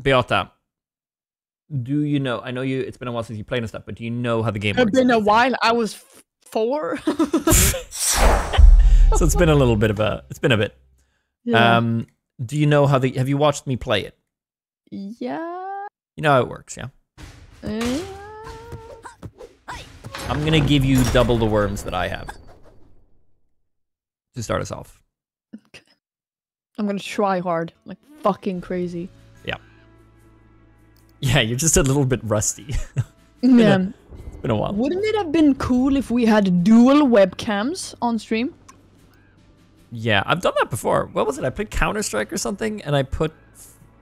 Beata, do you know? I know you. It's been a while since you played and stuff, but do you know how the game It's been a while. I was four. so it's been a little bit of a. It's been a bit. yeah. Um, do you know how the? Have you watched me play it? yeah. You know how it works, yeah. Uh, I'm gonna give you double the worms that I have to start us off. I'm gonna try hard, like fucking crazy. Yeah, you're just a little bit rusty. Yeah. it's been a while. Wouldn't it have been cool if we had dual webcams on stream? Yeah, I've done that before. What was it? I played Counter Strike or something, and I put.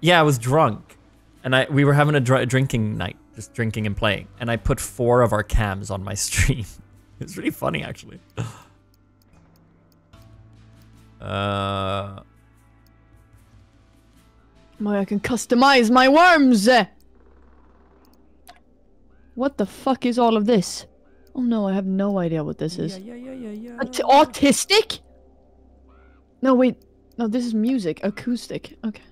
Yeah, I was drunk, and I we were having a dr- drinking night, just drinking and playing, and I put four of our cams on my stream. it was really funny, actually. Uh, My, I can customize my worms. What the fuck is all of this? Oh no, I have no idea what this is. yeah, yeah, yeah, yeah. Aut- autistic? No, wait. No, this is music. Acoustic. Okay.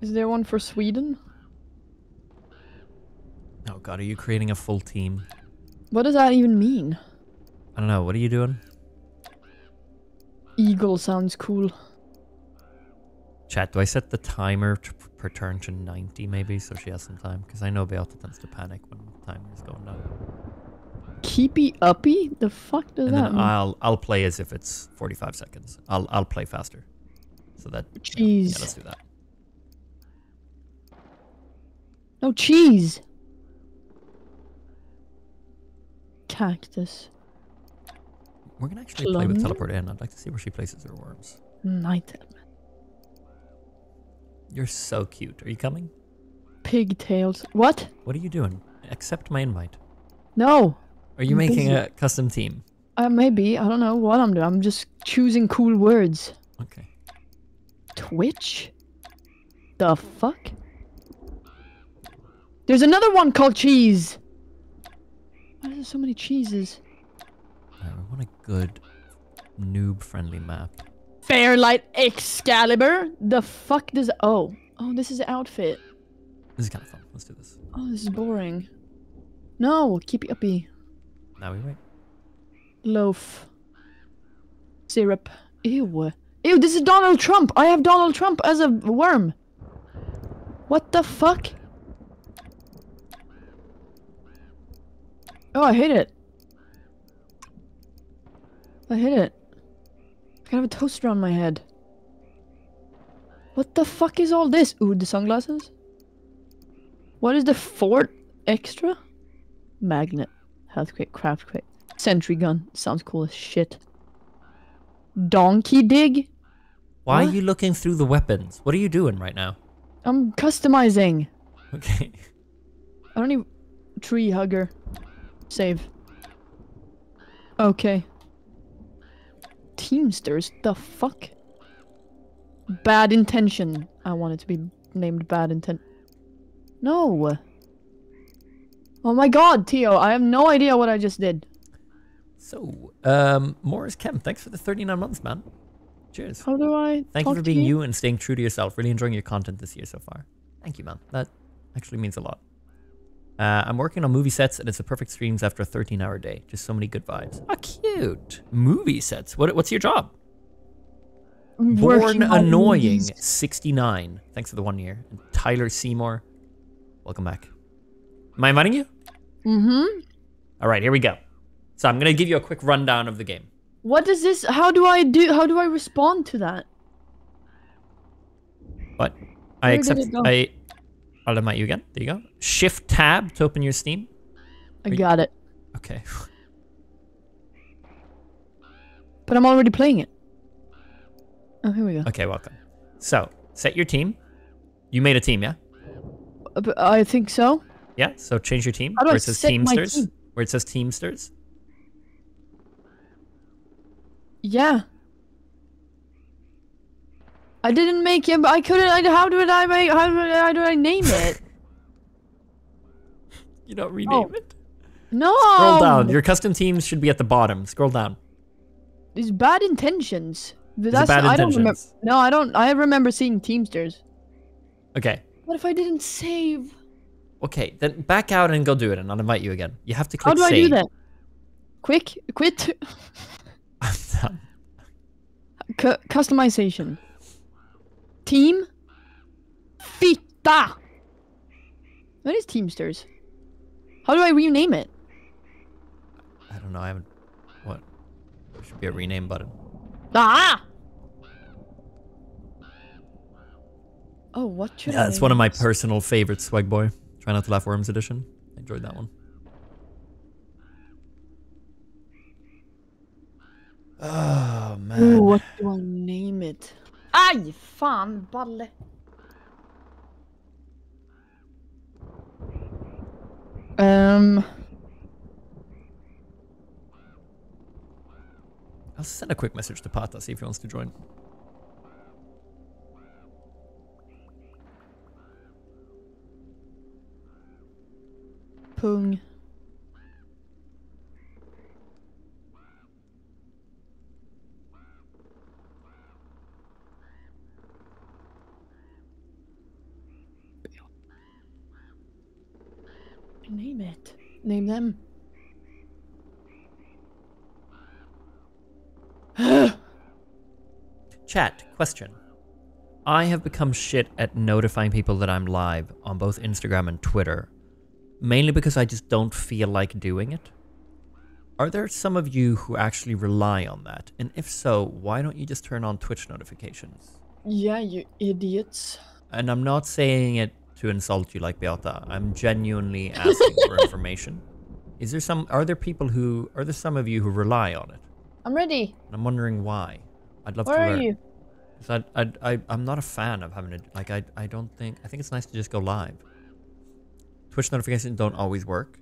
Is there one for Sweden? Oh god, are you creating a full team? What does that even mean? I don't know. What are you doing? Eagle sounds cool. Chat, do I set the timer to, per turn to 90 maybe so she has some time? Because I know Beata tends to panic when the timer is going down. Keepy uppy? The fuck does And that then mean? I'll I'll play as if it's 45 seconds. I'll I'll play faster. So that Jeez. yeah, let's do that. No cheese. Cactus. We're gonna actually play with teleport in. I'd like to see where she places her worms. Night element. You're so cute. Are you coming? Pigtails. What? What are you doing? Accept my invite. No. Are you I'm making busy. a custom team? Uh, maybe. I don't know what I'm doing. I'm just choosing cool words. Okay. Twitch? The fuck? There's another one called cheese. Why are there so many cheeses? Want a good noob-friendly map. Fairlight Excalibur? The fuck does... Oh. Oh, this is the outfit. This is kind of fun. Let's do this. Oh, this is boring. No, keep it uppy. Now we wait. Loaf. Syrup. Ew. Ew, this is Donald Trump. I have Donald Trump as a worm. What the fuck? Oh, I hate it. I hit it. I have a toaster on my head. What the fuck is all this? Ooh, the sunglasses? What is the fort extra? Magnet. Health crate, craft crate. Sentry gun. Sounds cool as shit. Donkey dig? Why What? are you looking through the weapons? What are you doing right now? I'm customizing. Okay. I don't need tree hugger. Save. Okay. Teamsters? The fuck? Bad intention. I want it to be named bad intent. No. Oh my god, Teo, I have no idea what I just did. So, um, Morris Kemp, thanks for the 39 months, man. Cheers. How do I Thank you for being you and staying true to yourself. Really enjoying your content this year so far. Thank you, man. That actually means a lot. Uh, I'm working on movie sets, and it's the perfect streams after a 13 hour day. Just so many good vibes. Ah, cute. Movie sets. What, what's your job? I'm Born Annoying movies. 69. Thanks for the one year. And Tyler Seymour, welcome back. Am I inviting you? Mm-hmm. All right, here we go. So I'm going to give you a quick rundown of the game. What does this how do I do how do I respond to that? But I Where did accept. I. I'll invite you again. There you go. Shift tab to open your Steam. I Are you- got it. Okay. But I'm already playing it. Oh, here we go. Okay, welcome. So set your team. You made a team, yeah? Uh, I think so. Yeah. So change your team where it says Teamsters. team? Where it says Teamsters. Yeah. I didn't make it. but I couldn't. I, how did I make? How did I, how do I name it? You don't rename Oh. it. No. Scroll down. Your custom teams should be at the bottom. Scroll down. It's bad intentions. But it That's bad I don't remember. intentions? No, I don't. I remember seeing Teamsters. Okay. What if I didn't save? Okay. Then back out and go do it, and I'll invite you again. You have to click. How click do I do that? Quick, quit. I'm done. C- customization. Team. Fitta. What is Teamsters? How do I rename it? I don't know. I haven't. What? There should be a rename button. Ah. Oh, what should I? Yeah, it's one of my this? personal favorites, Swag Boy. Try not to laugh worms edition. I enjoyed that one. Oh man. Ooh, what do I name it? Aj, fan, balle. Um, I'll send a quick message to Pata, see if he wants to join. pung. Name it. Name them. Chat, question. I have become shit at notifying people that I'm live on both Instagram and Twitter, mainly because I just don't feel like doing it. Are there some of you who actually rely on that? And if so, why don't you just turn on Twitch notifications? Yeah, you idiots. And I'm not saying it to insult you like Beata. I'm genuinely asking for information. Is there some are there people who are there some of you who rely on it? I'm ready. I'm wondering why. I'd love Where to are learn. you? 'Cause I, I, I, I'm not a fan of having to, like, I, I don't think, I think it's nice to just go live. Twitch notifications don't always work.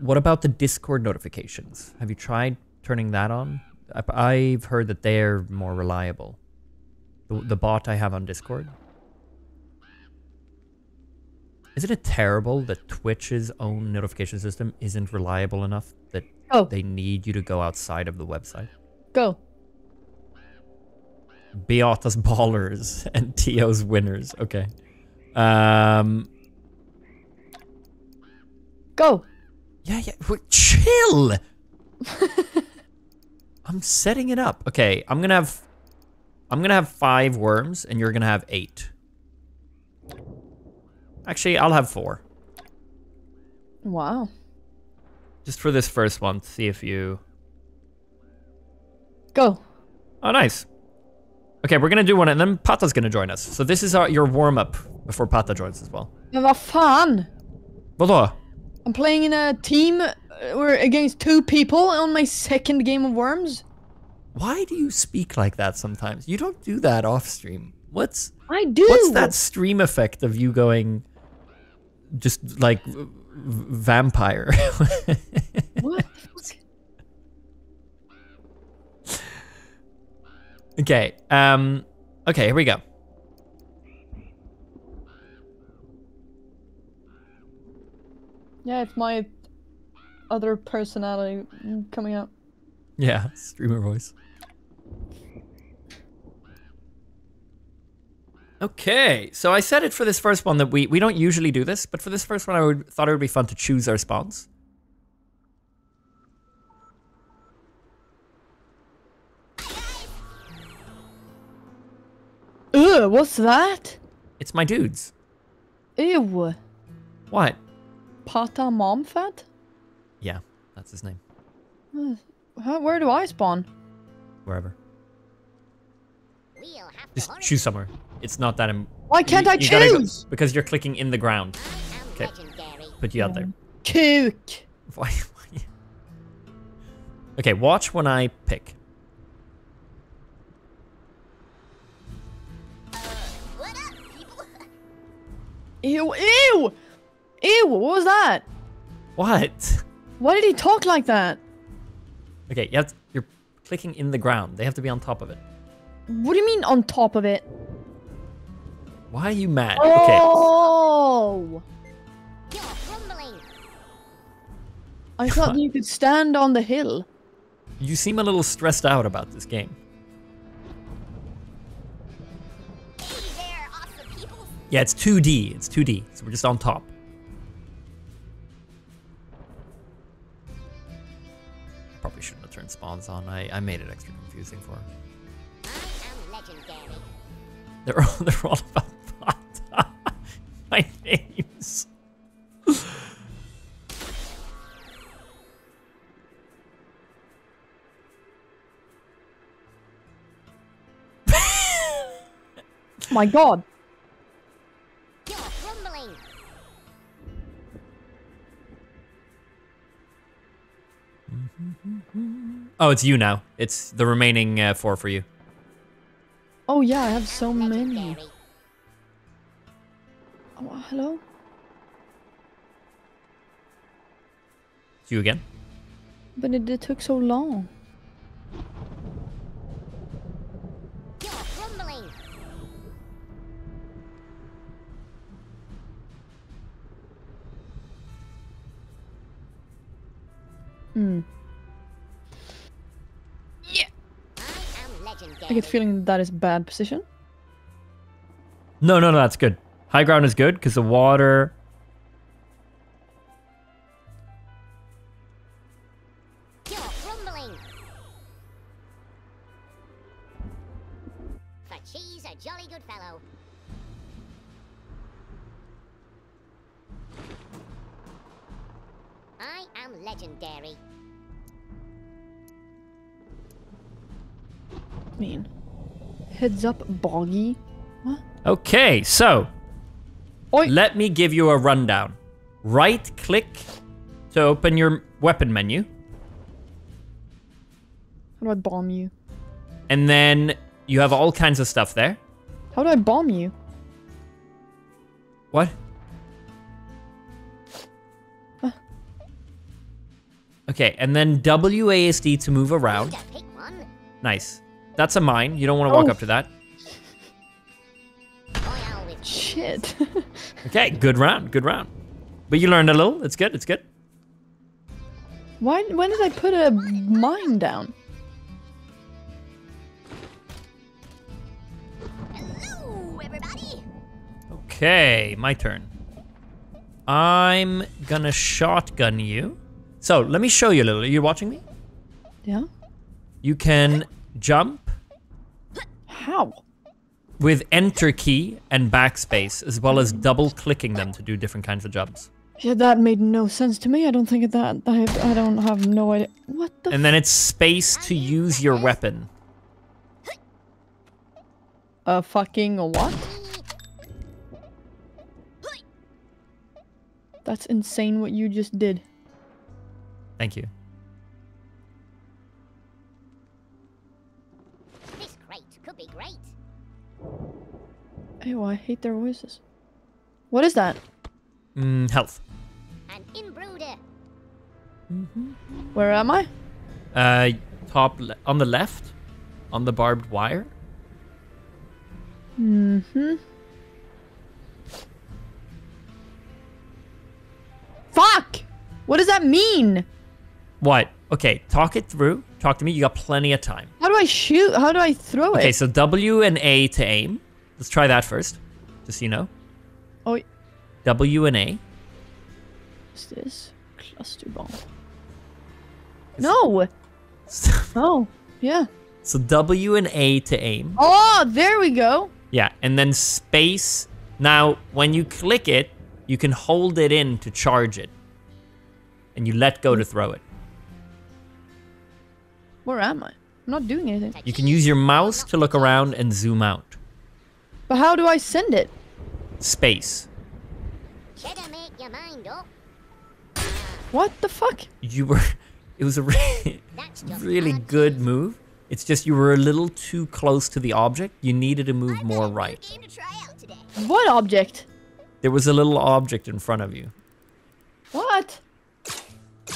What about the Discord notifications? Have you tried turning that on? I, I've heard that they're more reliable. The, the bot I have on Discord. Isn't it terrible that Twitch's own notification system isn't reliable enough that Oh, they need you to go outside of the website? go. Beata's ballers and Teo's winners. Okay. Um. Go. Yeah, yeah. Wait, chill. I'm setting it up. Okay, I'm gonna have. I'm gonna have five worms, and you're gonna have eight. Actually, I'll have four. Wow. Just for this first one, to see if you. Go. Oh, nice. Okay, we're gonna do one, and then Pata's gonna join us. So this is our, your warm up before Pata joins as well. Men vad fan? Vadå? I'm playing in a team uh, we're against two people on my second game of Worms. Why do you speak like that sometimes? You don't do that off stream. What's I do. what's that stream effect of you going just like v- vampire? What? okay. Um okay, here we go. Yeah, it's my other personality coming out. Yeah, streamer voice. Okay, so I said it for this first one that we, we don't usually do this, but for this first one I would, thought it would be fun to choose our spawns. Ugh, what's that? It's my dudes. Ew. What? Pata mom fat? Yeah, that's his name. Huh, where do I spawn? Wherever. We'll have Just hurry. choose somewhere. It's not that. Im- Why can't you- I you gotta go- choose? because you're clicking in the ground. Okay. Put you out there. Kook. Why? why- Okay, watch when I pick. Ew, ew! Ew, what was that? What? Why did he talk like that? Okay, you have to, you're clicking in the ground. They have to be on top of it. What do you mean on top of it? Why are you mad? Oh! You're from rumbling. I thought you could stand on the hill. You seem a little stressed out about this game. Hey there, awesome people. Yeah, it's 2D. It's 2D, so we're just on top. Probably shouldn't have turned spawns on. I, I made it extra confusing for her. I am legendary. They're all, they're all about pot. My names. My god. Oh, it's you now. It's the remaining uh, four for you. Oh yeah, I have so many. Legendary. Oh, hello? You again. But it, it took so long. You're rumbling. Hmm. I am. I get feeling that is bad position. No, no, no, that's good. High ground is good because the water. You're rumbling. For cheese, a jolly good fellow. I am legendary. mean? Heads up, boggy. What? Okay, so Oi! let me give you a rundown. Right click to open your weapon menu, How do I bomb you? and then you have all kinds of stuff there. How do I bomb you? What? Huh. Okay, and then WASD to move around. Just pick one. Nice. That's a mine. You don't want to walk Oh. up to that. Oil with Shit. Okay, good round, good round. But you learned a little. It's good, it's good. Why? When did I put a mine down? Hello, everybody. Okay, my turn. I'm gonna shotgun you. So let me show you a little. Are you watching me? Yeah. You can jump How? With enter key and backspace, as well as double clicking them to do different kinds of jobs. Yeah, that made no sense to me. I don't think of that I have, I don't have no idea. What the? And then it's space to use your weapon. A fucking what? That's insane what you just did. Thank you. Ew, I hate their voices. What is that? Mm, health. An inbrooder. Where am I? Uh, top le- on the left, on the barbed wire. Mm-hmm. Fuck! What does that mean? What? Okay, talk it through. Talk to me. You got plenty of time. How do I shoot? How do I throw Okay, it? Okay, so W and A to aim. Let's try that first, just so you know. Oh, W and A. what's this? Cluster bomb. No! Oh, yeah. So W and A to aim. Oh, there we go. Yeah, and then space. Now, when you click it, you can hold it in to charge it. And you let go to mm. throw it. Where am I? I'm not doing anything. You can use your mouse to look around and zoom out. But how do I send it? Space. Better make your mind up. What the fuck? You were. It was a re- really good move. It's just you were a little too close to the object. You needed to move more got a new right. game to try out today. What object? There was a little object in front of you. What?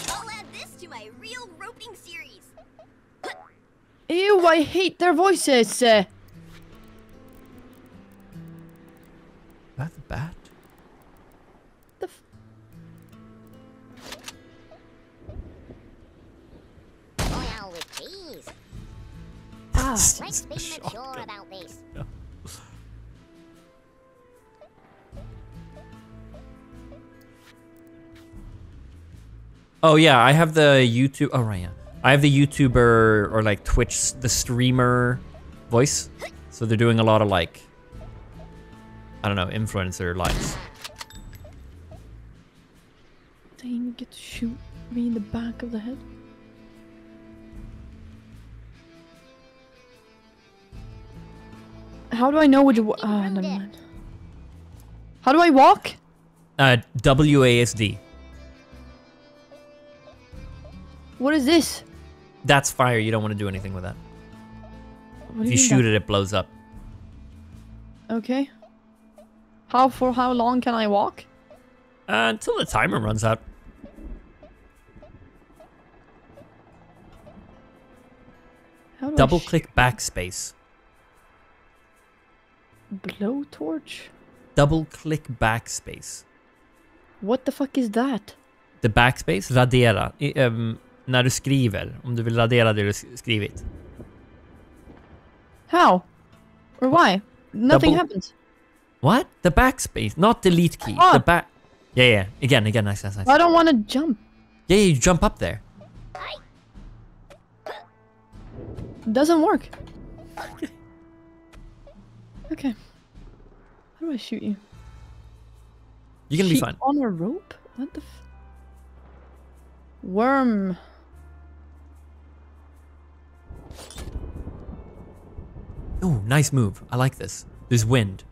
I'll add this to my real roping series. Ew, I hate their voices. Uh, that the bat? The with cheese. Ah, let's be mature about this. Oh yeah, I have the YouTube. Oh right, yeah. I have the YouTuber or like Twitch, the streamer voice. So they're doing a lot of like I don't know, influencer lives. Dang, you get to shoot me in the back of the head. How do I know which? Ah, never mind. How do I walk? Uh, WASD. What is this? That's fire. You don't want to do anything with that. What If you shoot it, it blows up. Okay. How for how long can I walk? Uh, until the timer runs out. Double click backspace. blowtorch? Double click backspace. What the fuck is that? The backspace, radera. I, ehm, när du skriver, om du vill radera det du skrivit. How? Or why? Nothing Double- happens. What? The backspace, not delete key. Ah. The back. Yeah, yeah. Again, again. Nice, nice, nice. I don't want to jump. Yeah, you jump up there. Doesn't work. Okay. How do I shoot you? You're gonna be fine. On a rope? What the f- Worm. Oh, nice move. I like this. There's wind.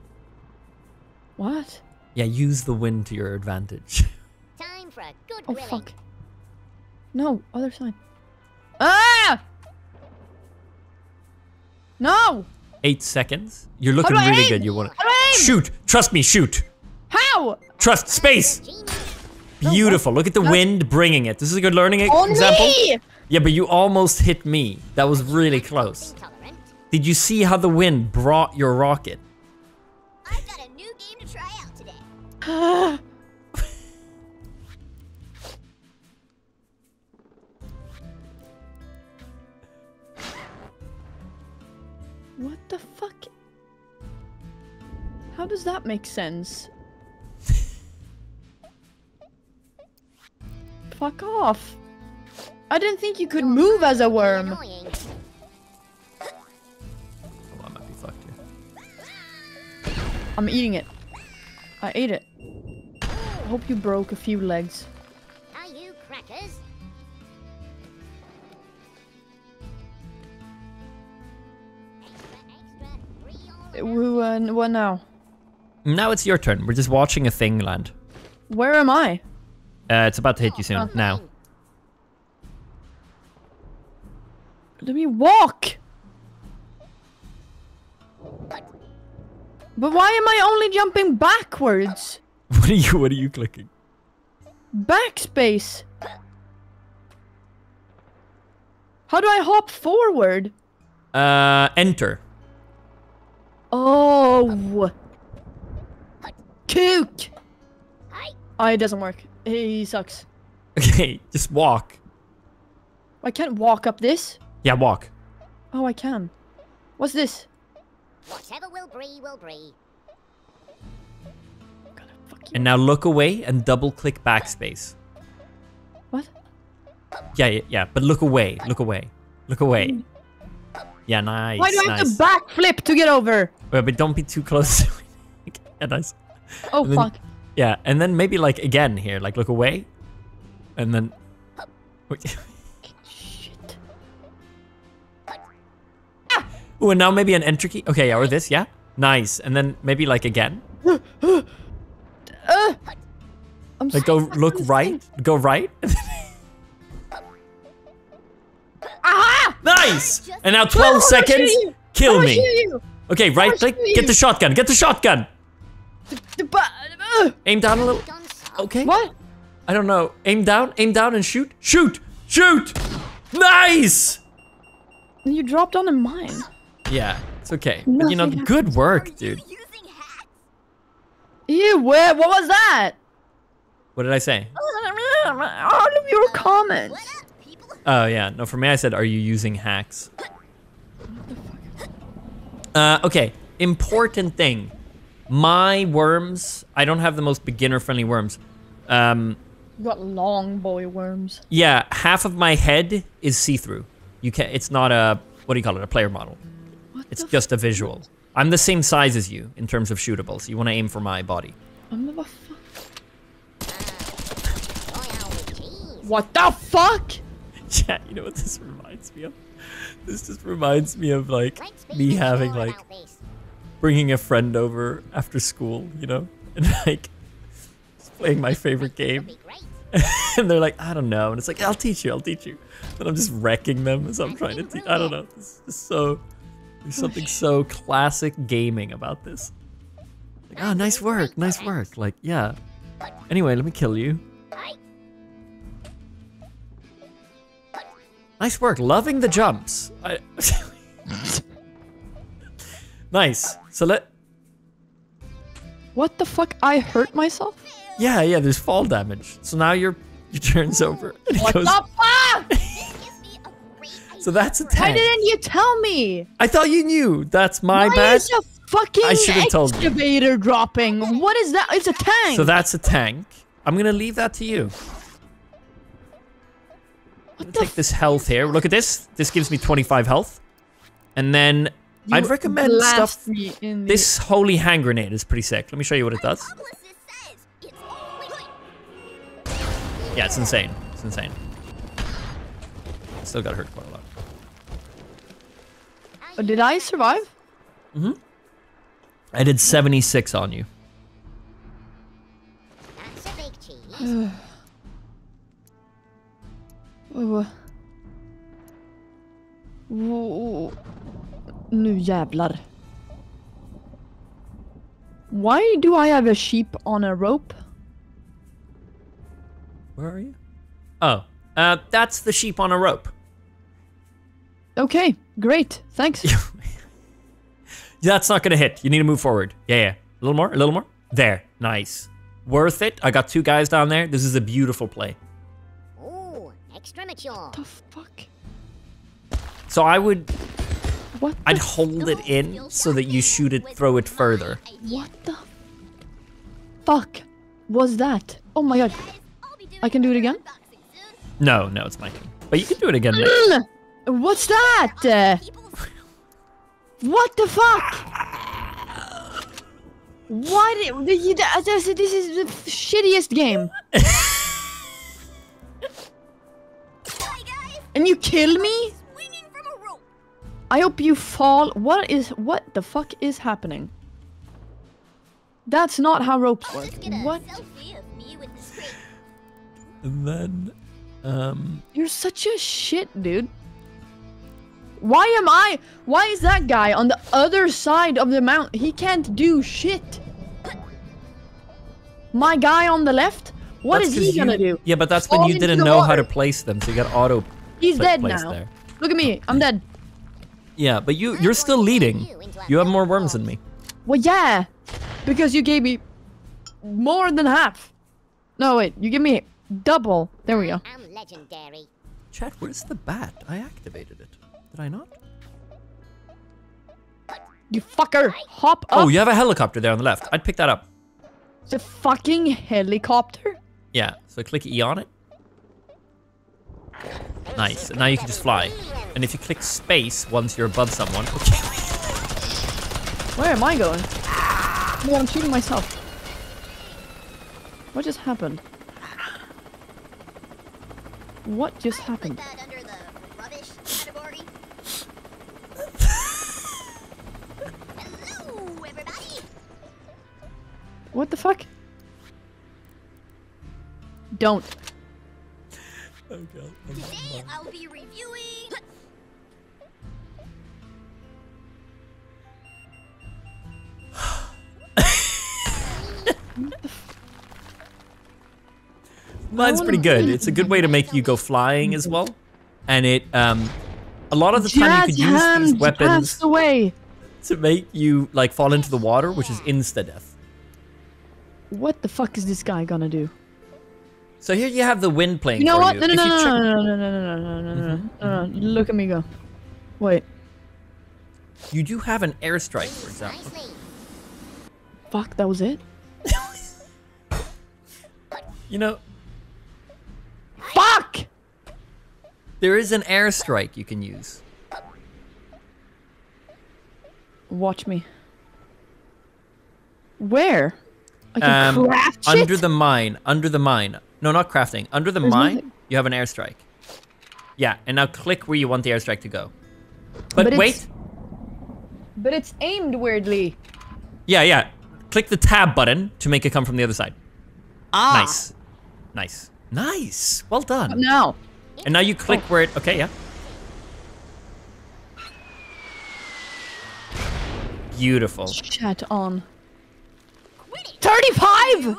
What? Yeah, use the wind to your advantage. Time for a good Oh grilling. fuck. No, other side. Ah! No! Eight seconds. You're looking really aim? good. You want How do I aim? shoot. Trust me. Shoot. How? Trust. Space. Beautiful. Look at the wind bringing it. This is a good learning On example. me! Yeah, but you almost hit me. That was really close. Did you see how the wind brought your rocket? What the fuck? How does that make sense? fuck off. I didn't think you could move as a worm. Annoying. I might be fucked here. I'm eating it. I ate it. I hope you broke a few legs. Are you crackers? Extra, extra. Real Who, uh, what now? Now it's your turn. We're just watching a thing land. Where am I? Uh, it's about to hit you soon. Now. Let me walk! But why am I only jumping backwards? What are you? What are you clicking? Backspace. How do I hop forward? Uh, enter. Oh. Kook! Hi. Oh, it doesn't work. He sucks. Okay, just walk. I can't walk up this. Yeah, walk. Oh, I can. What's this? Whatever will brie, will brie. Gotta fuck you. And now look away and double click backspace. What? Yeah, yeah, yeah. But look away. Look away. Look away. Mm. Yeah, nice. Why do I have to backflip to get over? Wait, but don't be too close. yeah, nice. Oh, then- fuck. Yeah, and then maybe like again here, like look away, and then. Shit. Oh, and now maybe an enter key. Okay, yeah, or this, yeah. Nice, and then maybe like again. Uh, I'm Like go look insane. right, go right. Aha! nice. And now 12 I'm seconds. Kill me. Okay, right click. Get the shotgun. Get the shotgun. The ba- uh, Aim down a little. Okay. What? I don't know. Aim down. Aim down and shoot. Shoot. Shoot. Nice. You dropped on a mine. Yeah, it's okay. But you know, good work, dude. Using hacks? Ew, where? What was that? What did I say? All of your comments. What up. Oh yeah, no. For me, I said, "Are you using hacks?" What the fuck? Uh, okay, important thing. My worms, I don't have the most beginner-friendly worms. Um, You got long boy worms. yeah, half of my head is see-through. You can not It's not a what do you call it? A player model. What It's just a visual. I'm the same size as you in terms of shootables. You want to aim for my body. f- what the fuck? What the fuck? Yeah, you know what this reminds me of? This just reminds me of like me having like bringing a friend over after school, you know, and like playing my favorite game, and they're like, I don't know, and it's like, I'll teach you, I'll teach you, and I'm just wrecking them as I'm trying to teach. I don't know. This is so there's something so classic gaming about this. Like, oh, nice work, nice work. Like, yeah. Anyway, let me kill you. Nice work, loving the jumps. I... nice. So let. What the fuck? I hurt myself? Yeah, yeah. There's fall damage. So now your your turn's over. And it What goes- the So that's a tank. Why didn't you tell me? I thought you knew. That's my Why bad. is a fucking I should've told you. excavator dropping? What is that? It's a tank. So that's a tank. I'm gonna leave that to you. I'm what gonna take this health here. Look at this. This gives me 25 health. And then I'd recommend stuff. me in the- This holy hand grenade is pretty sick. Let me show you what it does. Publicist says it's only Yeah, it's insane. It's insane. Still got hurt quite a lot. Oh, Did I survive? Hmm. I did 76 on you. That's a big cheese. Oh. Oh. Nu jävlar. Why do I have a sheep on a rope? Where are you? Oh, uh, that's the sheep on a rope. Okay, great. Thanks. That's not gonna hit. You need to move forward. Yeah, yeah. A little more, a little more. There. Nice. Worth it. I got two guys down there. This is a beautiful play. Ooh, extra mature. What the fuck? So I would, What I'd the, hold it in so that you shoot it, throw it further. what the fuck was that? Oh my god. I can do it again? No, no, it's my turn. But you can do it again later. What's that? Uh, what the fuck? Why did the- you- this, this is the shittiest game. And you kill me? Swinging from a rope. I hope you fall. What is what the fuck is happening? That's not how ropes work. Let's get What? of me with the screen. And then, um, You're such a shit, dude. Why am I? Why is that guy on the other side of the mountain? He can't do shit. My guy on the left? What that's is 'cause he gonna you- do? Yeah, but that's when you didn't the know how to place them, so you got auto. He's dead now. there. Look at me. I'm dead. Yeah, but you you're still leading. You have more worms than me. Well, yeah, because you gave me more than half. No, wait. You give me double. There we go. I'm legendary. Chat, where's the bat? I activated it. Did I not? You fucker. Hop oh, up. Oh, you have a helicopter there on the left. I'd pick that up. The fucking helicopter. Yeah, so click E on it. Nice, and now you can just fly. And if you click space once you're above someone, okay. Where am I going? No, I'm shooting myself. What just happened? What just happened? that under the rubbish category. Hello, everybody. What the fuck? Don't. Today I'll be reviewing. Mine's wanna pretty good. It's a good way to make you go flying as well. And it, um, a lot of the time you Jazz could use these weapons away. to make you like fall into the water, which is insta death. What the fuck is this guy gonna do? So here you have the wind playing You know what? you. No, no, no, no, no, no, no, no, no, no, no, no, no, no, no. Look at me go. Wait. You do have an airstrike, for example. Fuck, that was it? You know, Fuck! there is an airstrike you can use. Watch me. Where? I can Um, craft shit? under the mine. Under the mine. No, not crafting. Under the There's mine, nothing. you have an airstrike. Yeah, and now click where you want the airstrike to go. But, But wait. it's- But it's aimed weirdly. Yeah, yeah. Click the tab button to make it come from the other side. Ah. Nice. Nice. Nice. Well done. Now. And now you click Oh. where it. Okay, yeah. Beautiful. Chat on. Quit it. 35!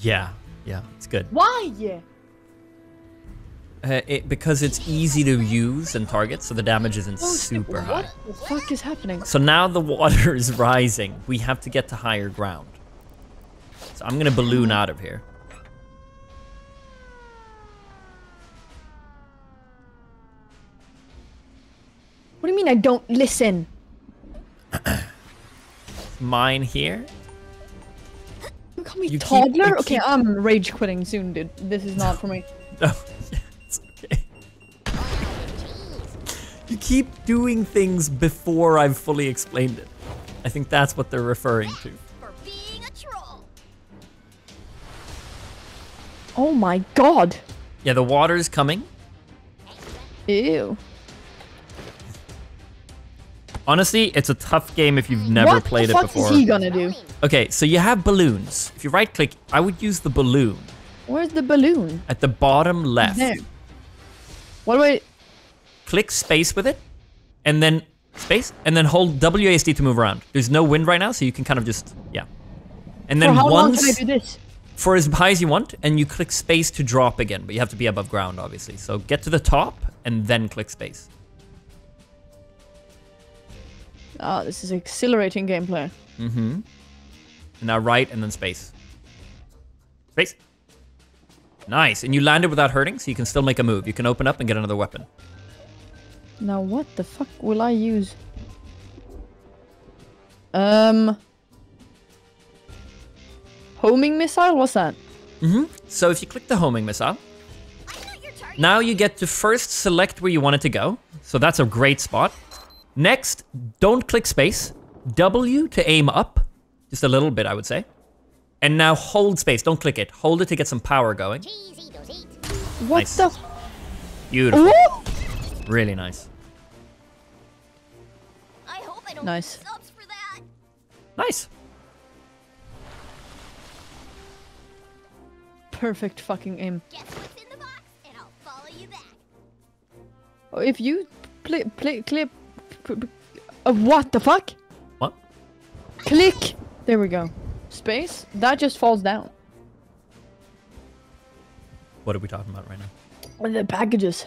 Yeah, yeah, it's good. Why? Uh, it, because it's easy to use and target, so the damage isn't super high. What the fuck is happening? So now the water is rising. We have to get to higher ground. So I'm gonna balloon out of here. What do you mean I don't listen? Mine here. You call me You toddler? you okay, keep- I'm rage quitting soon, dude. This is not for me. Oh, it's okay. You keep doing things before I've fully explained it. I think that's what they're referring to. For being a troll. Oh my god. Yeah, the water's coming. Ew. Honestly, it's a tough game if you've never what played the it fuck before. is he gonna do? Okay, so you have balloons. If you right click, I would use the balloon Where's the balloon? at the bottom left. There. What do I... Click space with it, and then space, and then hold WASD to move around. There's no wind right now, so you can kind of just, yeah. And For then how long once, can I do this? for as high as you want, and you click space to drop again, but you have to be above ground, obviously. So get to the top, and then click space. Ah, this is exhilarating gameplay. Mm-hmm. And now right, and then space. Space. Nice, and you landed without hurting, so you can still make a move. You can open up and get another weapon. Now what the fuck will I use? Um... Homing missile? What's that? Mm-hmm. So if you click the homing missile, I got your target. now you get to first select where you want it to go. So that's a great spot. Next, don't click space. W to aim up. Just a little bit, I would say. And now hold space. Don't click it. Hold it to get some power going. Cheesy does eat. What Nice. the... Beautiful. Ooh! Really nice. I hope I don't Nice. get subs for that. Nice. Perfect fucking aim. Guess what's in the box, and I'll follow you back. Oh, If you play, play, clip... p- p- what the fuck? What? Click! There we go. Space? That just falls down. What are we talking about right now? The packages.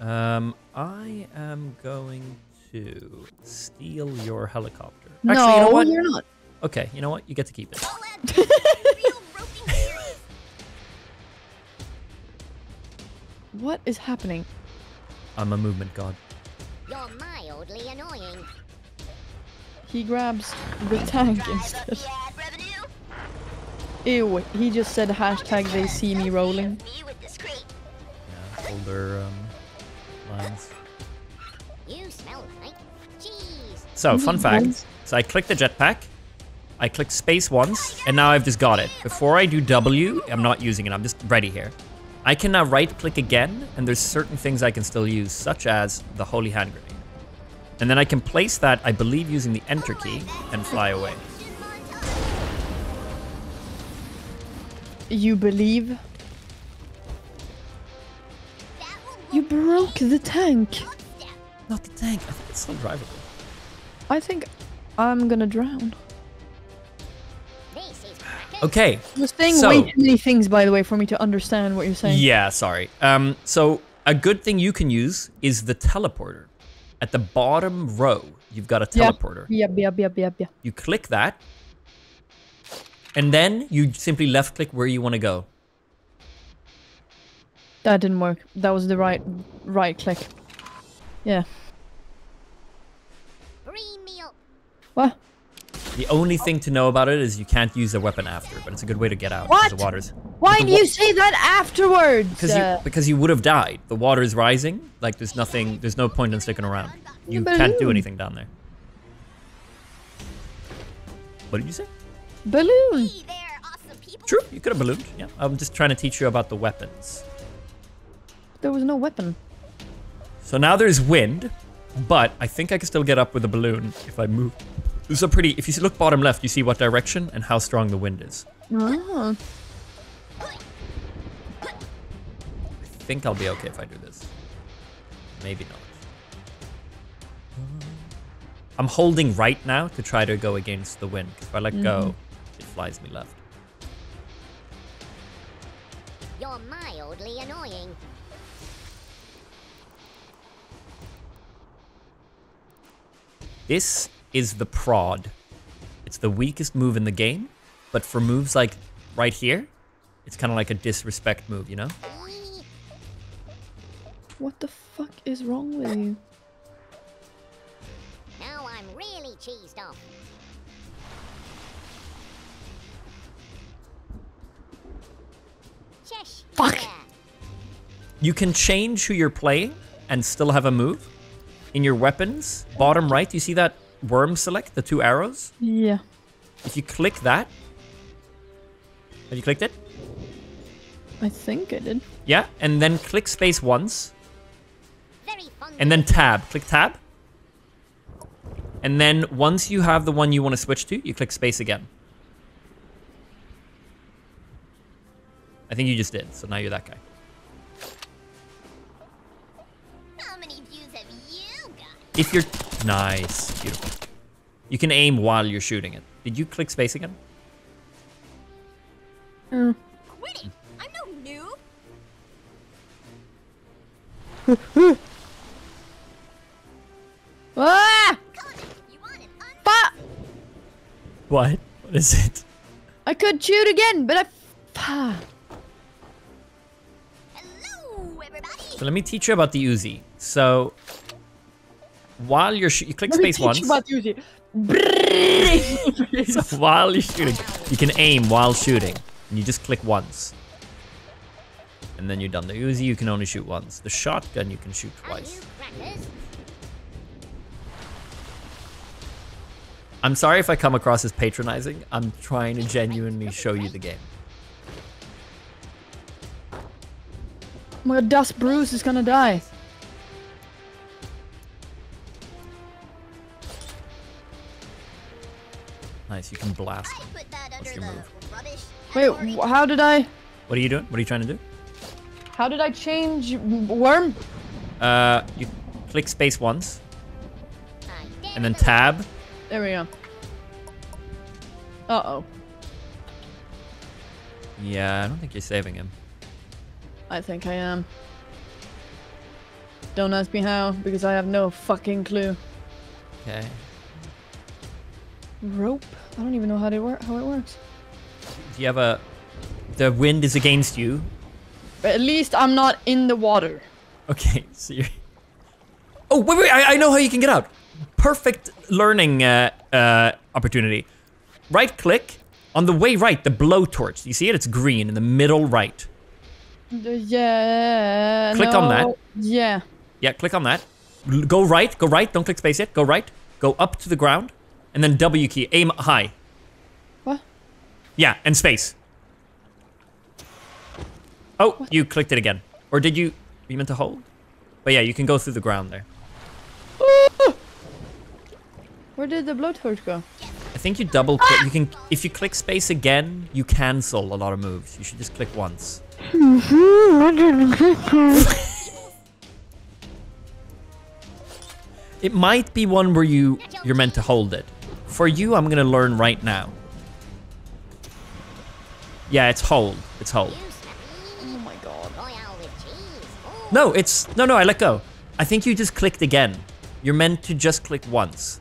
Um, I am going to steal your helicopter. no, Actually, you know what? you're not. Okay, you know what? You get to keep it. I'll add this to my real roping series. What is happening? I'm a movement god. You're mildly annoying. He grabs the tank instead. the ad revenue? Ew, he just said hashtag they see me rolling. Me with this crate. Yeah, older um, lines. You smell like cheese. So, fun fact. So I click the jetpack, I click space once, and now I've just got it. Before I do W, I'm not using it, I'm just ready here. I can now right click again, and there's certain things I can still use, such as the Holy Hand Grenade. And then I can place that, I believe, using the Enter key, and fly away. You believe? You broke the tank. Not the tank, I think it's still drivable. I think I'm gonna drown. This is breakfast. Okay, You're saying So- way too many things, by the way, for me to understand what you're saying. Yeah, sorry. Um, so a good thing you can use is the teleporter. At the bottom row, you've got a teleporter. Yep, yep, yep, yep, yep. You click that, and then you simply left click where you want to go. That didn't work. That was the right right click. Yeah. Green meal. What? The only thing to know about it is you can't use the weapon after, but it's a good way to get out. What? The water's Why the do wa- you say that afterwards? because Uh, you because you would have died. The water's rising. Like there's nothing. There's no point in sticking around. You but can't do anything down there. What did you say? balloon. Hey there, awesome. True. You could have ballooned. Yeah. I'm just trying to teach you about the weapons. There was no weapon. So now there's wind, but I think I can still get up with a balloon if I move. This is a pretty. If you look bottom left, you see what direction and how strong the wind is. Oh. I think I'll be okay if I do this. Maybe not. I'm holding right now to try to go against the wind. if I let go, mm-hmm. it flies me left. You're mildly annoying. This is the prod. It's the weakest move in the game, but for moves like right here, it's kind of like a disrespect move, you know? What the fuck is wrong with you? Now I'm really cheesed off. Fuck. there. You can change who you're playing and still have a move. In your weapons, bottom right, you see that worm select, the two arrows? Yeah. If you click that, have you clicked it? I think I did. Yeah, and then click space once, Very fun. and then tab. Click tab. And then once you have the one you want to switch to, you click space again. I think you just did, so now you're that guy. How many views have you got? If you're nice, beautiful. You can aim while you're shooting it. Did you click space again? Mm. Quit. I'm no noob. Ah! Come on. You want an un- But What? What is it? I could shoot again, but I. Hello, everybody. So let me teach you about the Uzi. So while you're sh- you click Let space once. you about Uzi. So while you're shooting, you can aim while shooting, and you just click once. And then you're done. The Uzi you can only shoot once. The shotgun you can shoot twice. I'm sorry if I come across as patronizing. I'm trying to genuinely show you the game. Oh my god, Dust Bruce is gonna die. Nice, you can blast. I put that under your the move? Wait, how did I? What are you doing? What are you trying to do? How did I change worm? Uh, you click space once, and then tab. There we go. Uh oh. Yeah, I don't think you're saving him. I think I am. Don't ask me how, because I have no fucking clue. Okay. Rope? I don't even know how, they work, how it works. Do you have a? The wind is against you. But at least I'm not in the water. Okay, so you're. Oh wait, wait! I, I know how you can get out. Perfect learning uh, uh, opportunity. Right click on the way right, the blowtorch. You see it? It's green in the middle right. Yeah. Click on that. Yeah. Yeah, click on that. Go right. Go right. Don't click space yet. Go right. Go up to the ground, and then W key. Aim high. What? Yeah, and space. Oh, you clicked it again. Or did you? You meant to hold? But yeah, you can go through the ground there. Where did the blowtorch go? I think you double click. You can, if you click space again, you cancel a lot of moves. You should just click once. It might be one where you you're meant to hold it. For you, I'm gonna learn right now. Yeah, it's hold. It's hold. Oh my god. Royale with cheese. Ooh. No, it's no, no. I let go. I think you just clicked again. You're meant to just click once.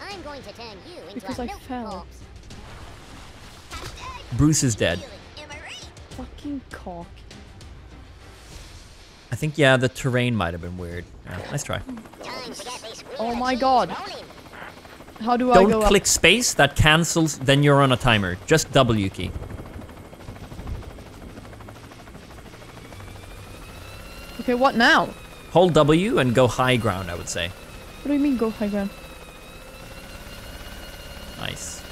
I'm going to turn you into Because a I fell. Bruce is dead. I? Fucking cock. I think yeah, the terrain might have been weird. Yeah, nice try. Time to get this Oh my God. Rolling. How do I Don't go click space. That cancels. Then you're on a timer. Just W key. Okay, what now? Hold W and go high ground. I would say. What do you mean go high ground? Nice.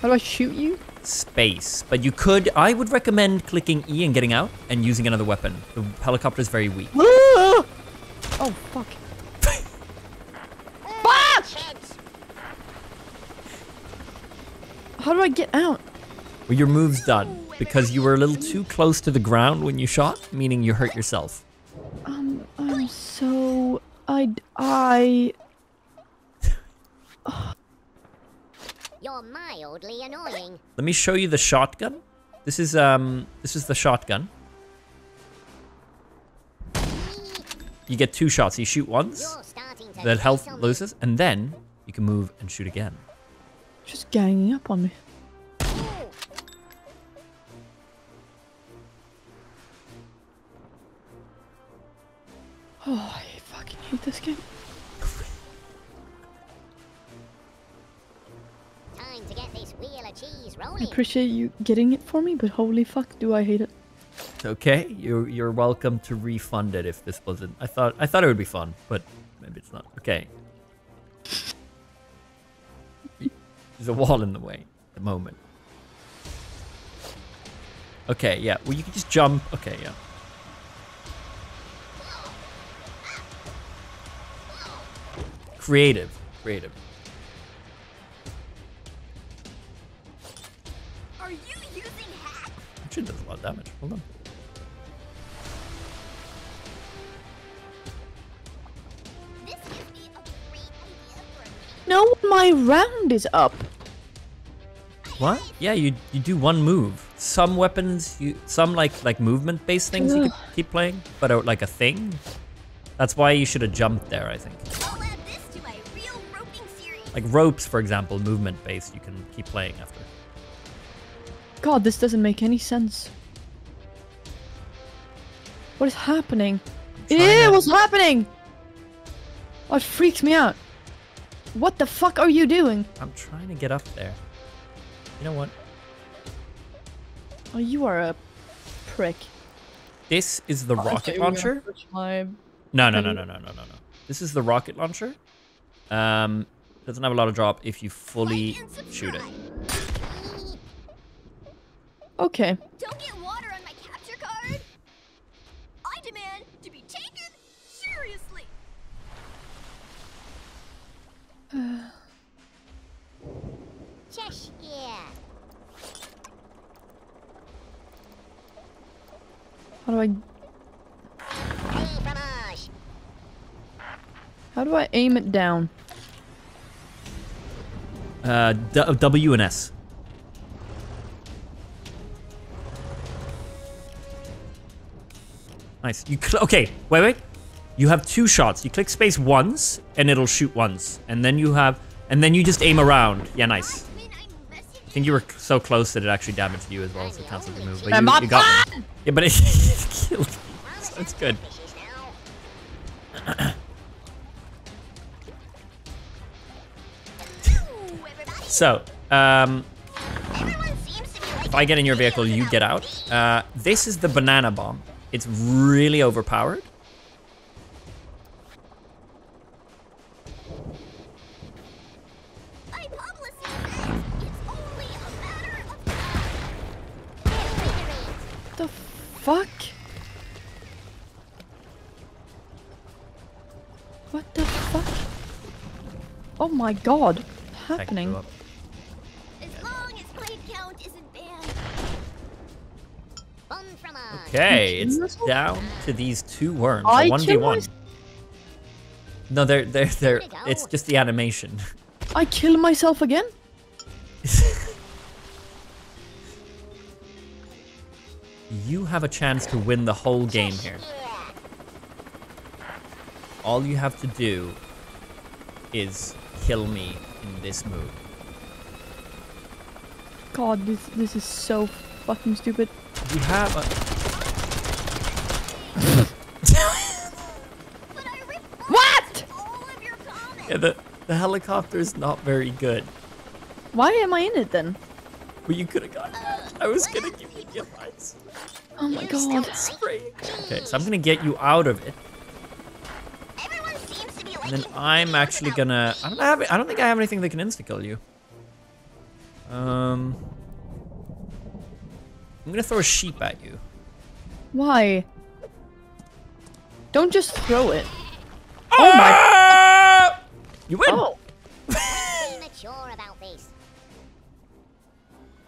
How do I shoot you? Space. But you could. I would recommend clicking E and getting out and using another weapon. The helicopter is very weak. Ah! oh fuck. How do I get out? Well, your move's done because you were a little too close to the ground when you shot, meaning you hurt yourself. Um, I'm so I I You're mildly annoying. Let me show you the shotgun. This is um this is the shotgun. You get two shots. You shoot once, You're starting to the health loses, and then you can move and shoot again. Just ganging up on me. Oh, I fucking hate this game. Time to get this wheel of cheese I appreciate you getting it for me, but holy fuck, do I hate it. It's okay. You're you're welcome to refund it if this wasn't. I thought I thought it would be fun, but maybe it's not. Okay. There's a wall in the way at the moment. Okay, yeah. Well, you can just jump. Okay, yeah. Creative. Creative. Are you using hack? Actually, does a lot of damage. Hold on. No, my round is up. What? Yeah, you you do one move. Some weapons, you some like like movement based things you could Ugh. keep playing, but uh, like a thing. That's why you should have jumped there. I think. I'll add this to my real roping series. Like ropes, for example, movement based. You can keep playing after. God, this doesn't make any sense. What is happening? trying Ew, what's happening? Oh, it freaks me out. What the fuck are you doing? I'm trying to get up there. You know what? Oh, you are a prick. This is the I thought rocket you were gonna launcher. My... No, no, no, no, no, no, no, no. This is the rocket launcher. Um, doesn't have a lot of drop if you fully shoot it. Okay. Don't get water on my capture card. I demand to be taken seriously. Cheshire. How do I... How do I aim it down? Uh, D- W and S. Nice. You cl- okay? Wait, wait. You have two shots. You click space once, and it'll shoot once, and then you have, and then you just aim around. Yeah, nice. I think you were so close that it actually damaged you as well, so it cancels the move. But you, you got me. Yeah, but it killed me. So it's good. fishes now. Ooh, everybody. So, um, Everyone seems to be if I get in your vehicle, you get out. Uh, this is the banana bomb. It's really overpowered. Fuck? What the fuck? Oh my god. Heck, Happening. As long as plate count isn't banned. Bon fromage. Okay, it's yourself? down to these two worms. I A one v one. No, they're they're they're. It's just the animation. I kill myself again? you have a chance to win the whole game here. All you have to do is kill me in this move. God, this this is so fucking stupid. You have a. But I ripped What? all of your comments. Yeah, the The helicopter is not very good. Why am I in it then? Well, you could have gotten. I was gonna give you the advice. Oh my You god. Okay, so I'm gonna get you out of it. Everyone seems to be And then I'm actually gonna. I don't have. I don't think I have anything that can insta kill you. Um. I'm gonna throw a sheep at you. Why? Don't just throw it. Oh my! You win. Oh. About this.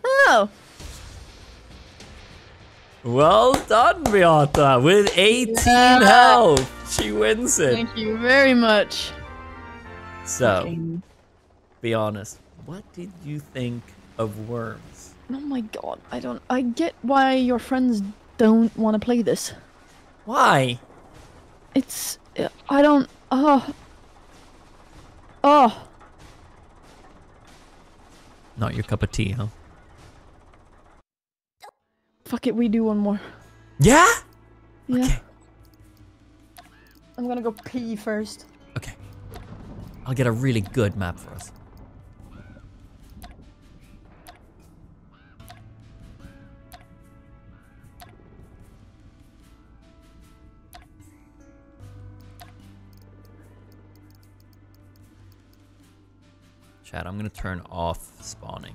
Oh. Well done, Beata. With 18 Yeah. health, she wins it. Thank you very much. So, Fucking- be honest. What did you think of worms? Oh my god. I don't. I get why your friends don't want to play this. Why? It's. I don't. Oh. Oh. Not your cup of tea, huh? Fuck it. We do one more. Yeah. Yeah. Okay. I'm gonna go pee first. Okay. I'll get a really good map for us. Chat, I'm gonna turn off spawning.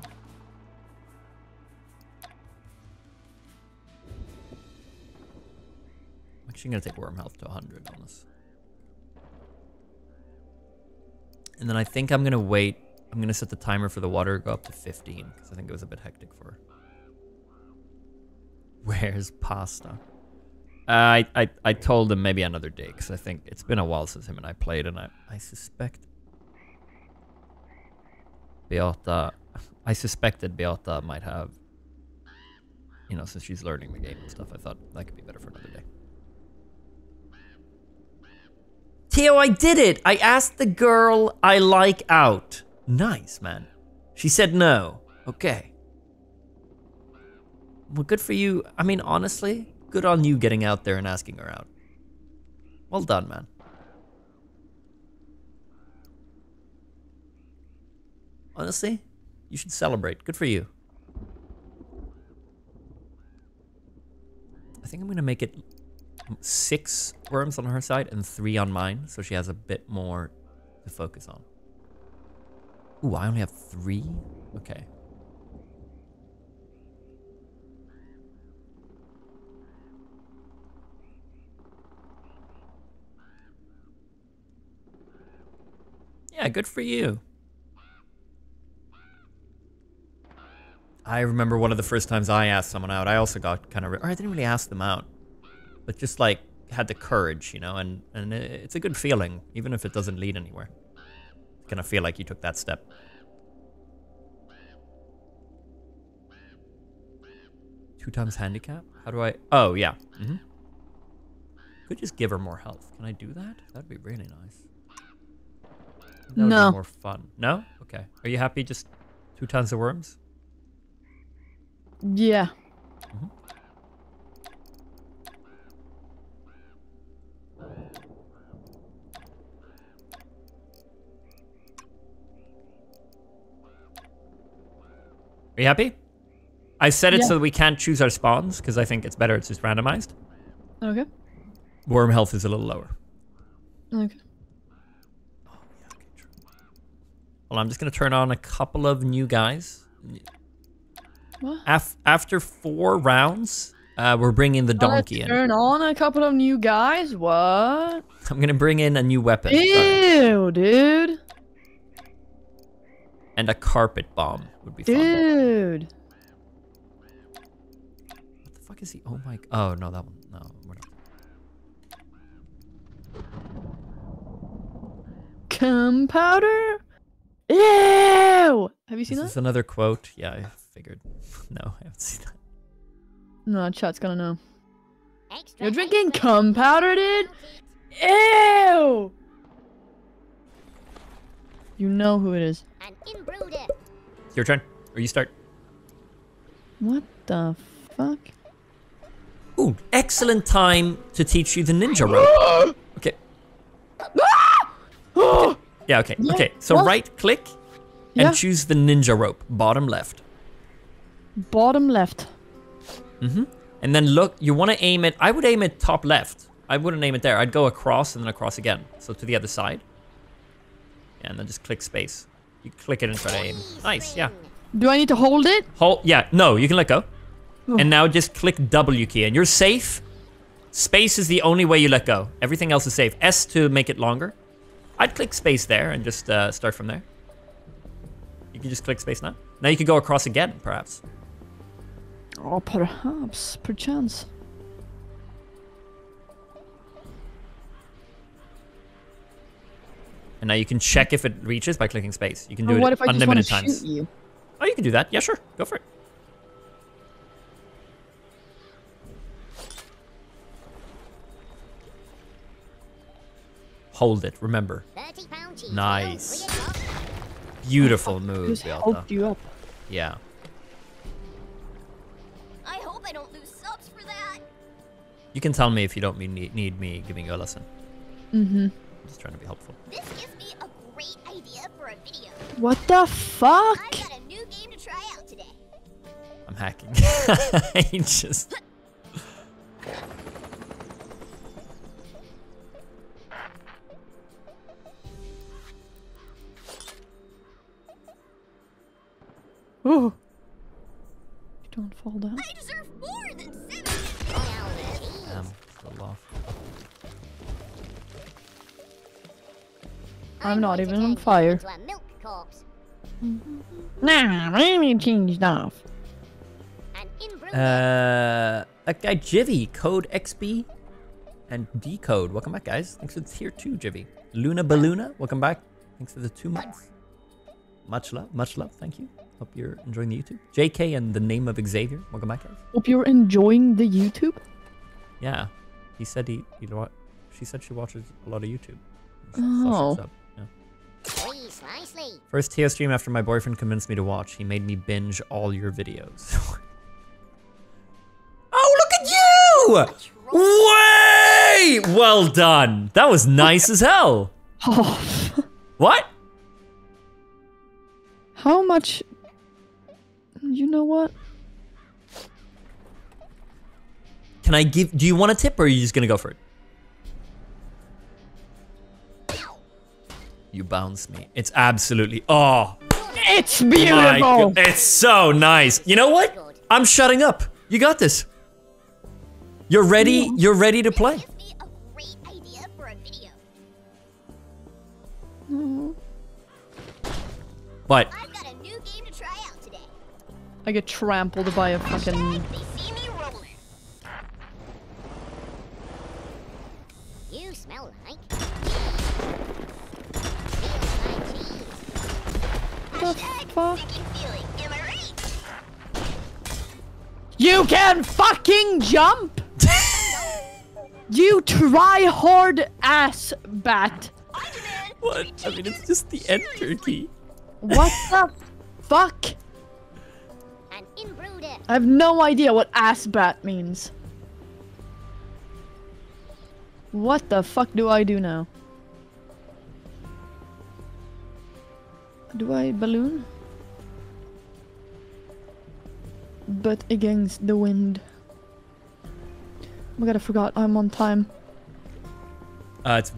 I'm gonna take worm health to 100 on this. And then I think I'm gonna wait. I'm gonna set the timer for the water to go up to 15 because I think it was a bit hectic for her. Where's pasta? Uh, I, I I told him maybe another day because I think it's been a while since him and I played, and I I suspect Beata. I suspected Beata might have. You know, since she's learning the game and stuff, I thought that could be better for another day. Teo, I did it! I asked the girl I like out. Nice, man. She said no. Okay. Well, good for you. I mean, honestly, good on you getting out there and asking her out. Well done, man. Honestly, you should celebrate. Good for you. I think I'm going to make it six worms on her side and three on mine, so she has a bit more to focus on. Ooh, I only have three? Okay. Yeah, good for you. I remember one of the first times I asked someone out, I also got kind of, or I didn't really ask them out, but just like had the courage, you know, and, and it's a good feeling, even if it doesn't lead anywhere. Kind of feel like you took that step. Two times handicap? How do I? Oh, yeah. Mm -hmm. Could just give her more health. Can I do that? That'd be really nice. That would No. be more fun. No? Okay. Are you happy just two tons of worms? Yeah. Are you happy? I set it Yeah. so that we can't choose our spawns because I think it's better it's just randomized. Okay. Worm health is a little lower. Okay. Well, I'm just gonna turn on a couple of new guys. What? Af- after four rounds, uh, we're bringing the Wanna donkey in. Turn on a couple of new guys. What? I'm gonna bring in a new weapon Sorry. Ew, dude. And a carpet bomb would be fun. Dude. What the fuck is he? Oh my! Oh no, that one. No, we're not. Cum powder? Ew! Have you seen Is that? this another quote? Yeah, I figured. No, I haven't seen that. No, chat's gonna know. Extra, You're drinking extra. cum powder, dude? Ew! You know who it is. An inbrooder. It's your turn, or you start. What the fuck? Ooh, excellent time to teach you the ninja rope. Okay. Yeah, okay. Yeah, Okay, so right click and Yeah. choose the ninja rope, bottom left. Bottom left. Mm-hmm, and then look, you want to aim it. I would aim it top left. I wouldn't aim it there. I'd go across and then across again. So to the other side. And then just click space. You click it and try to aim. Nice, yeah. Do I need to hold it? Hold, yeah, no, you can let go. Oh. And now just click W key and you're safe. Space is the only way you let go. Everything else is safe. S to make it longer. I'd click space there and just uh, start from there. You can just click space now. Now you could go across again, perhaps. Oh, perhaps, perchance. And now you can check if it reaches by clicking space. You can do Or it if I unlimited to times. shoot you? Oh, you can do that. Yeah, sure. Go for it. Hold it. Remember. 30 pound cheese. Nice. Bring it up. Beautiful move, Just helped you up. Yeah. I hope I don't lose subs for that. You can tell me if you don't need, need me giving you a lesson. Mm-hmm. I'm just trying to be helpful. This gives me a great idea for a video. What the fuck? I've got a new game to try out today. I'm hacking. I just. I'm not even on fire. To a milk corpse. Nah, really changed off. An. Uh, that guy Jivy, code XB and decode. Welcome back, guys. Thanks for the tier two, Jivy. Luna Baluna, welcome back. Thanks for the two months. Much love, much love. Thank you. Hope you're enjoying the YouTube. JK and the name of Xavier, welcome back, guys. Hope you're enjoying the YouTube. Yeah, he said he, he wa- she said she watches a lot of YouTube. Oh. Sub, yeah. Please, nicely. First Teo stream after my boyfriend convinced me to watch. He made me binge all your videos. oh, look at you! Way! Well done. That was nice as hell. Oh, What? how much? You know what? Can I give? Do you want a tip, or are you just gonna go for it? You bounce me. It's absolutely. Oh It's oh beautiful. It's so nice. You know what? I'm shutting up. You got this. You're ready. You're ready to play. Gives me a great idea for a video. Mm-hmm. But I've got a new game to try out today. I get trampled by a fucking. The fuck? Sticky feeling, am I right? You can fucking jump. you try hard ass bat. I demand what? I mean, it's just the enter key. What the fuck? I have no idea what ass bat means. What the fuck do I do now? Do I balloon? But against the wind. Oh my god, I forgot. I'm on time. Uh, it's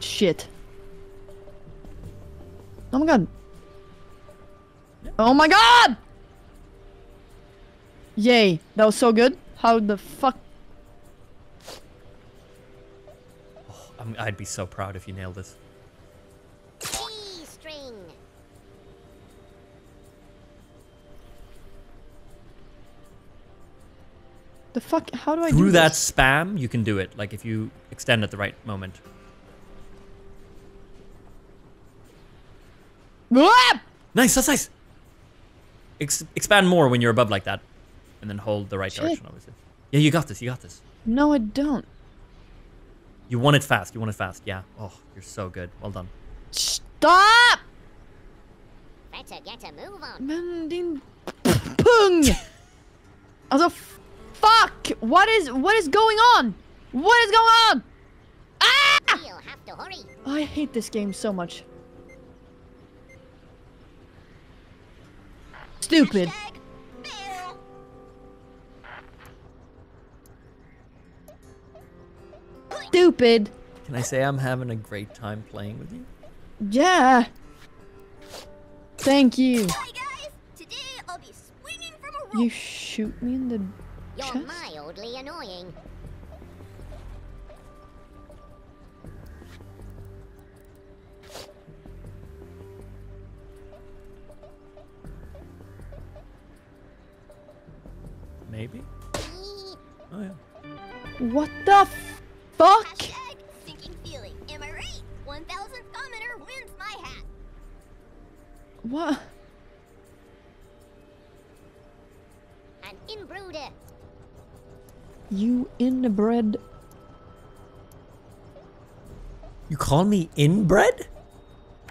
Shit. Oh my god. Oh my god! Yay, that was so good. How the fuck? I'm, I'd be so proud if you nailed this. The fuck? How do I do Through that this? spam, you can do it. Like if you extend at the right moment. Ah! Nice, that's nice. Ex- expand more when you're above like that, and then hold the right Shit. direction. Obviously. Yeah, you got this. You got this. No, I don't. You want it fast. You want it fast. Yeah. Oh, you're so good. Well done. Stop! Better get a move on. Men din pung! Also, f- fuck! What is what is going on? What is going on? Ah! We'll have to to hurry. I hate this game so much. Stupid. Stupid. Can I say I'm having a great time playing with you? Yeah. Thank you. Hi guys. Today I'll be swinging from a rope. You shoot me in the You're chest? mildly annoying. Maybe? Oh yeah. What the fuck? Hashtag sinking feeling. Am I right? 1000th commenter wins my hat. What? An inbrooder. You inbred? You call me inbred?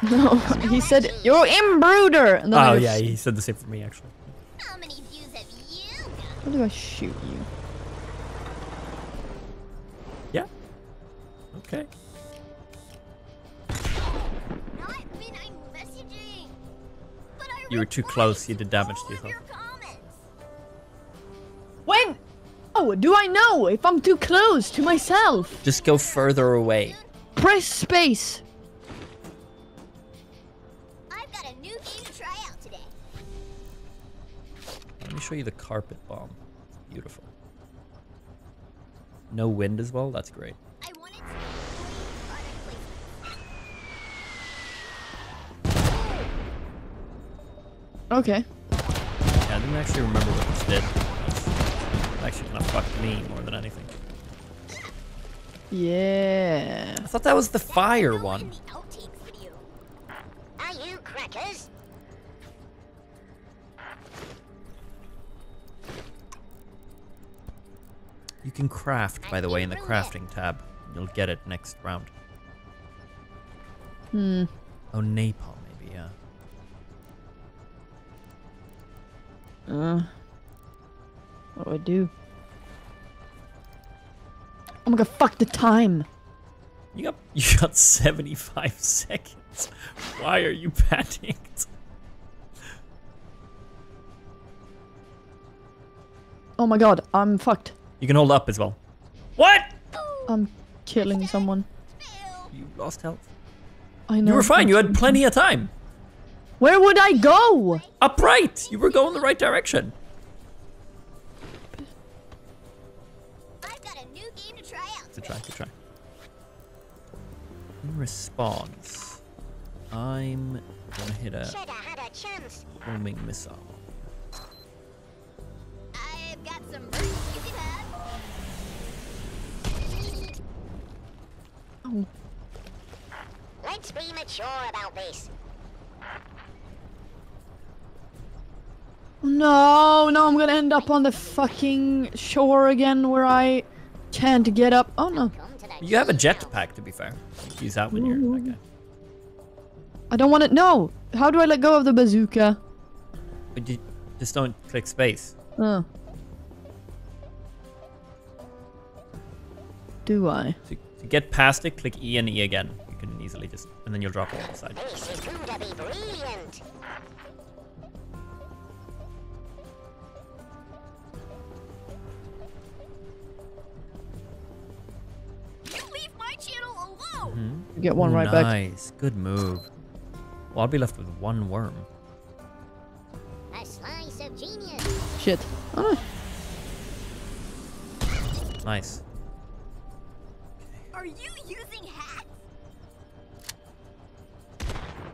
No, he said you're inbrooder. And then Oh yeah, he said the same for me actually. How many views have you got? How do I shoot you? Yeah. Okay. Not when I'm messaging. But I You were too close, you did damage to yourself. your comments. When? Do I know if I'm too close to myself? Just go further away. Press space. I've got a new game to try out today. Let me show you the carpet bomb. It's beautiful. No wind as well. That's great. I wanted to product placement. Okay. Yeah, I didn't actually remember what this did. It actually kind of fucked me more than anything. Yeah. I thought that was the fire one. in the outtakes video. Are you crackers? You can craft, by the way, in the crafting tab. You'll get it next round. Hmm. Oh, napalm, maybe, yeah. Uh. What do I do? Oh my god, fuck the time. You got you got 75 seconds. Why are you panicked? Oh my god, I'm fucked. You can hold up as well. What? I'm killing someone. You lost health. I know. You were fine. You had plenty of time. Where would I go? Upright. You were going the right direction. Good try. Good try. In response, I'm gonna hit a Shoulda had a chance. homing missile. I've got some you have. Oh, Let's be mature about this. No, no, I'm gonna end up on the fucking shore again where I can't get up. Oh no. Come to the You have a tea house. jetpack, to be fair. You can use that when you're that guy. I don't want it. No. How do I let go of the bazooka? But you just don't click space. Oh. Do I? To, to get past it, click E and E again. You can easily just, and then you'll drop it on the side. Channel alone. Get one Ooh, right back. Nice. Good move. Well, I'll be left with one worm. A slice of genius. Shit. Oh, Nice. Are you using hacks?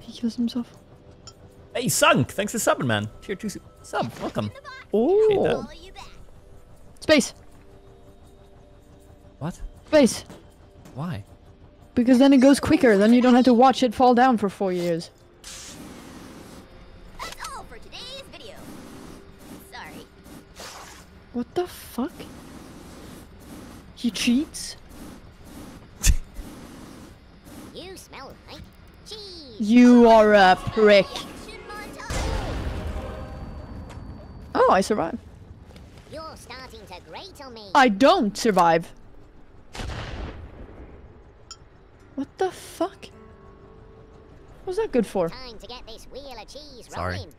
he kills himself. Hey, Sunk! Thanks for subbing, man. Tier 2 su- sub. Welcome. The box. Oh. that. Follow you back. Space. What? Space. Why? Because then it goes quicker. Then you don't have to watch it fall down for four years. That's all for today's video. Sorry. What the fuck? He cheats? You smell like cheese. You are a prick. Oh, I survive. You're starting to grate on me. I don't survive. What the fuck? What's that good for? Time to get this wheel of cheese Sorry. rolling.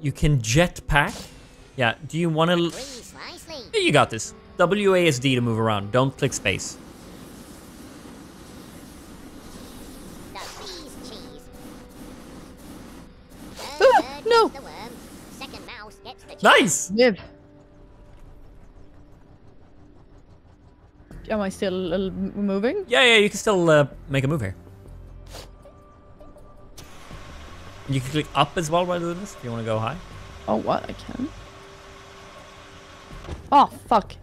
You can jetpack. Yeah. Do you want to? You got this. WASD to move around. Don't click space. The bee's. Ah, no. gets the worm. Second mouse gets the cheese. Nice. Live. Am I still uh, moving? Yeah, yeah. You can still uh, make a move here. You can click up as well while doing this if you want to go high. Oh, what? I can. Oh, fuck.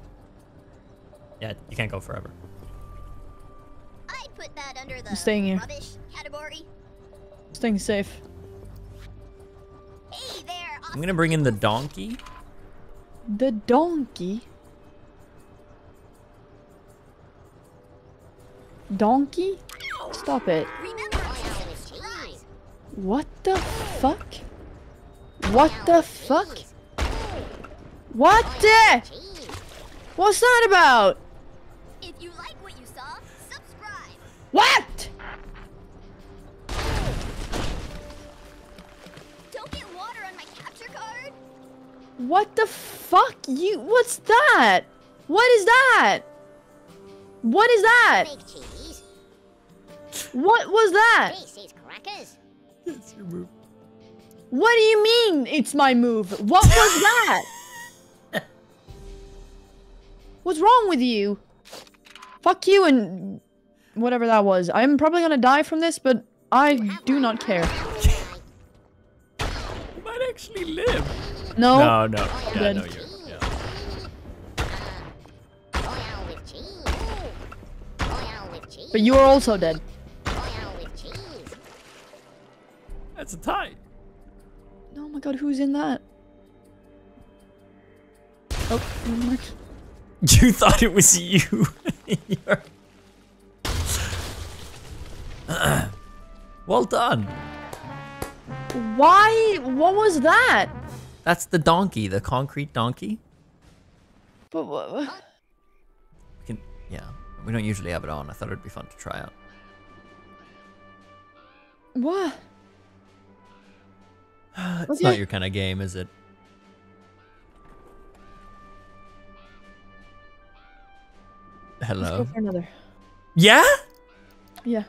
Yeah, you can't go forever. I'd put that under the staying here. rubbish category. Staying safe. Hey there, I'm gonna bring in the donkey. The donkey. Donkey? Stop it. Remember Boy, to out of his subscribe. cheese. What the fuck? What the fuck? What the? out of his cheese. What's that about? If you like what you saw, subscribe. What? Don't get water on my capture card. What the fuck? You, what's that? What is that? What is that? Big cheese. What was that? This crackers. It's your move. What do you mean it's my move? What was that? What's wrong with you? Fuck you and whatever that was. I'm probably gonna die from this, but I do not care. You might actually live. No. No, no. Oh, yeah, Dead. no, you're. Yeah. Uh, oh, Royale with cheese. Oh, Royale with cheese. But you are also dead. That's a tie. Oh my god, who's in that? Oh, never. You thought it was you. Well done. Why? What was that? That's the donkey, the concrete donkey. But wha- We can, yeah. We don't usually have it on. I thought it'd be fun to try out. what? It's Okay. not your kind of game, is it? Let's go Hello. for another. Yeah? Yeah.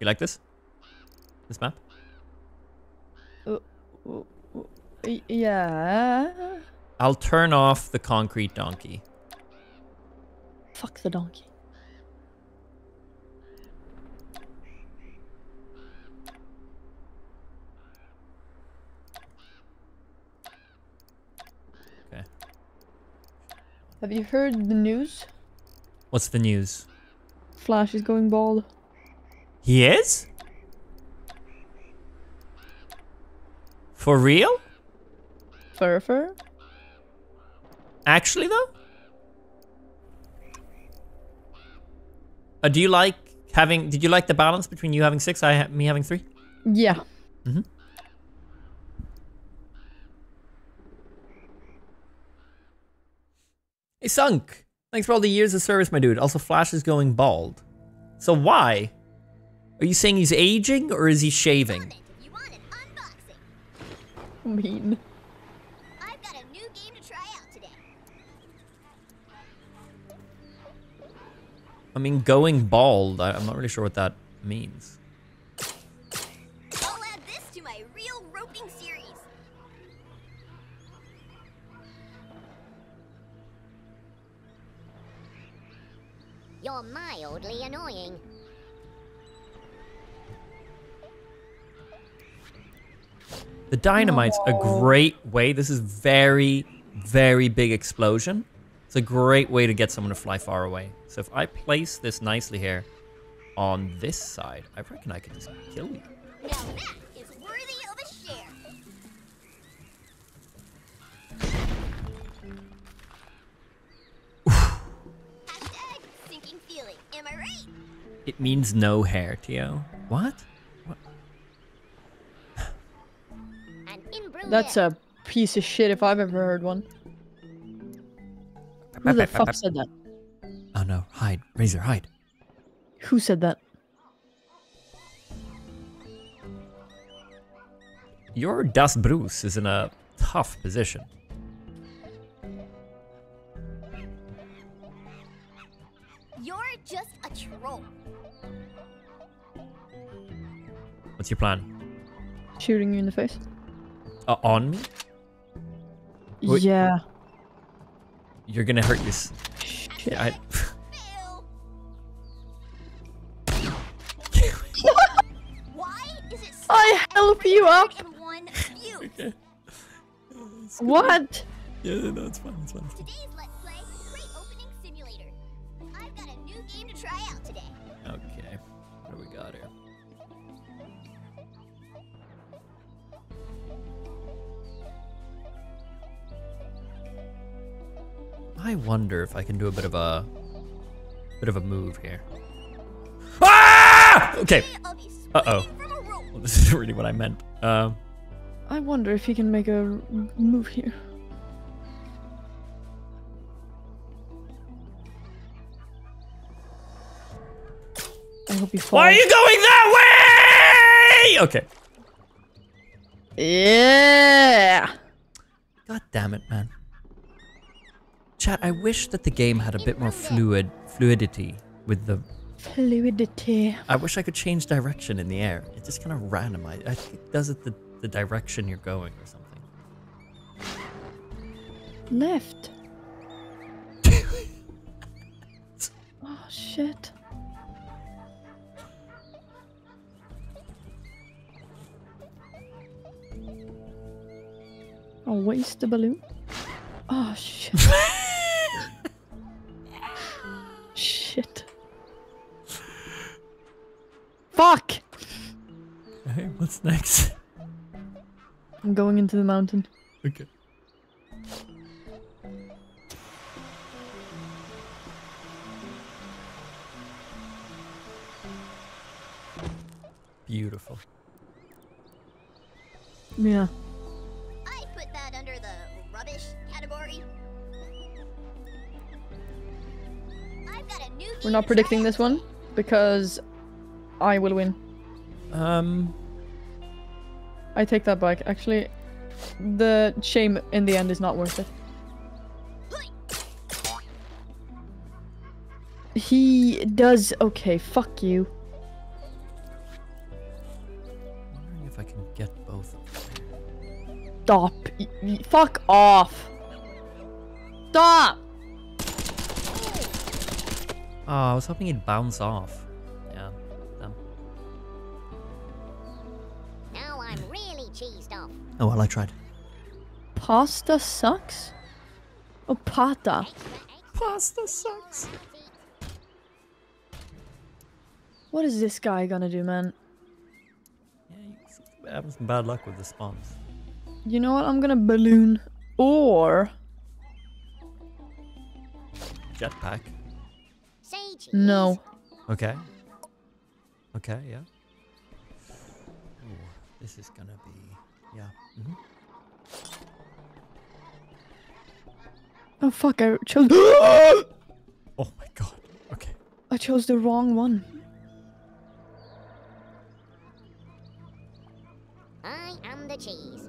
You like this? This map? Oh, oh, oh, y- Yeah. I'll turn off the concrete donkey. Fuck the donkey. Okay. Have you heard the news? What's the news? Flash is going bald. He is? For real? Fur fur? Actually, though? Uh, do you like having? Did you like the balance between you having six, I ha- me having three? Yeah. Mm-hmm. Hey, Sunk. Thanks for all the years of service, my dude. Also, Flash is going bald. So why? Are you saying he's aging or is he shaving? Comment if you want an unboxing. Mean. I've got a new game to try out today. I mean, going bald. I, I'm not really sure what that means. I'll add this to my real roping series. You're mildly annoying. The dynamite's a great way. This is very, very big explosion. It's a great way to get someone to fly far away. So if I place this nicely here on this side, I reckon I could just kill you. Right? It means no hair, Teo. What? what? That's a piece of shit if I've ever heard one. Who the fuck said that? Oh no, hide. Razor, hide. Who said that? Your Das Bruce is in a tough position. You're just a troll. What's your plan? Shooting you in the face? Uh, on me? Wait. Yeah. You're gonna hurt this. Shit. I, Why is it so I help you up. in one view? What? yeah, no, it's fine. It's fine. Today's Let's I wonder if I can do a bit of a bit of a move here. Ah! Okay. Uh-oh. swinging from a rope. Well, this is really what I meant. Um, I wonder if he can make a move here. I hope he falls. why are you going that way? Okay. Yeah. God damn it, man. Chat, I wish that the game had a bit more fluid fluidity with the Fluidity. I wish I could change direction in the air. It just kind of randomized. I think it does it the, the direction you're going or something. Left. oh shit. I'll waste the balloon. Oh shit. shit. Fuck! Hey, what's next? I'm going into the mountain. Okay. Beautiful. Yeah. We're not predicting this one because I will win. Um, I take that back. Actually, the shame in the end is not worth it. He does. Okay, fuck you. wondering if I can get both. Stop. Fuck off. Stop. Oh, I was hoping he'd bounce off. Yeah. Damn. Now I'm really cheesed off. Oh well, I tried. Pasta sucks. Oh, pata. Pasta sucks. What is this guy gonna do, man? Yeah, you having some bad luck with the spawns. You know what? I'm gonna balloon or Jetpack. Say no. Okay. Okay, yeah. Ooh, this is gonna be, yeah. hmm Oh fuck! I chose. Oh my god. Okay. I chose the wrong one. I am the cheese.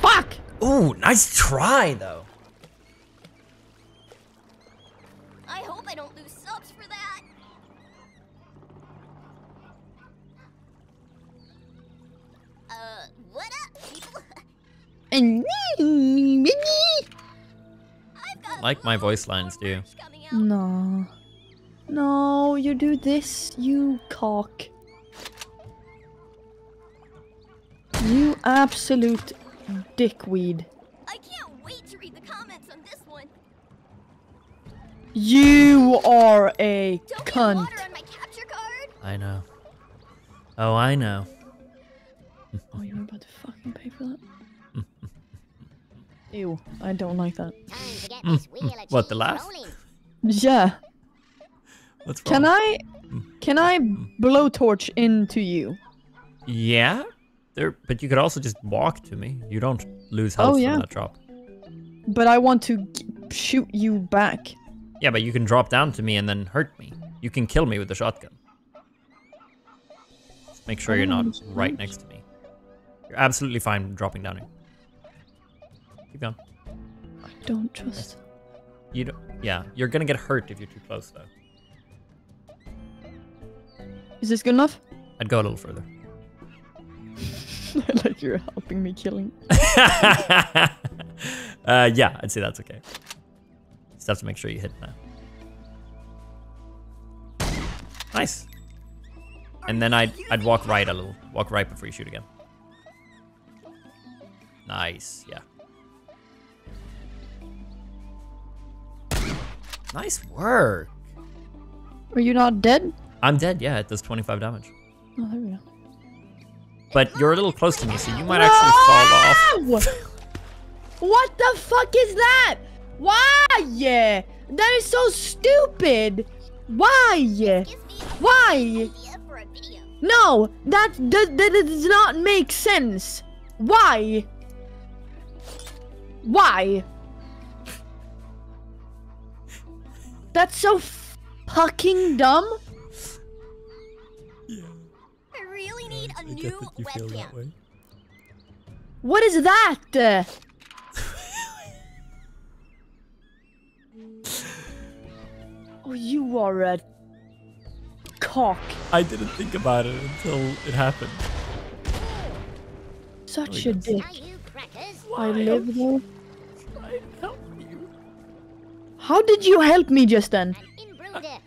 Fuck! Ooh, nice try though. And Like my voice lines, do you? merch coming out. no, no, you do this, you cock. You absolute dickweed. I can't wait to read the comments on this one. You are a Don't get cunt. water on my capture card. I know. Oh, I know. Oh, you're about to fucking pay for that. Ew, I don't like that. Time to get this wheel of What, the cheese laugh? rolling. Yeah. What's wrong? Can I? Can I hmm. blowtorch into you? Yeah. There, but you could also just walk to me. You don't lose health Oh, yeah. from that drop. But I want to g- shoot you back. Yeah, but you can drop down to me and then hurt me. You can kill me with the shotgun. Just make sure you're not Oh, right right. next to me. You're absolutely fine dropping down here. Keep going. I don't trust. You don't. Yeah, you're gonna get hurt if you're too close, though. Is this good enough? I'd go a little further. like you're helping me killing. uh, yeah, I'd say that's okay. Just have to make sure you hit that. Nice. And then I'd I'd walk right a little. Walk right before you shoot again. Nice, yeah. Nice work. Are you not dead? I'm dead, yeah, it does 25 damage. Oh, there we go. But you're a little close to me, so you might actually fall off. What the fuck is that? Why? Yeah. That is so stupid. Why? Why? an idea for a video. No, that does, that does not make sense. Why? Why? That's so fucking dumb. Yeah. I really need a new webcam. What is that? Uh, oh, you are a cock. I didn't think about it until it happened. Such Oh, a yes. dick. Are you crackers? I live there. I help you. How did you help me just then? An. Uh,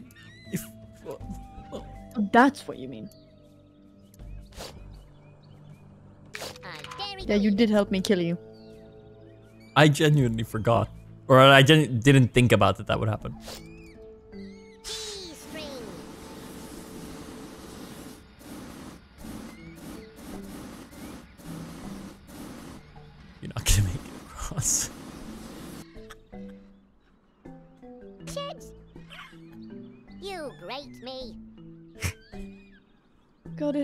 if, well, well, Oh, that's what you mean. Yeah, you did help me kill you. I genuinely forgot. Or I gen- didn't think about that that would happen.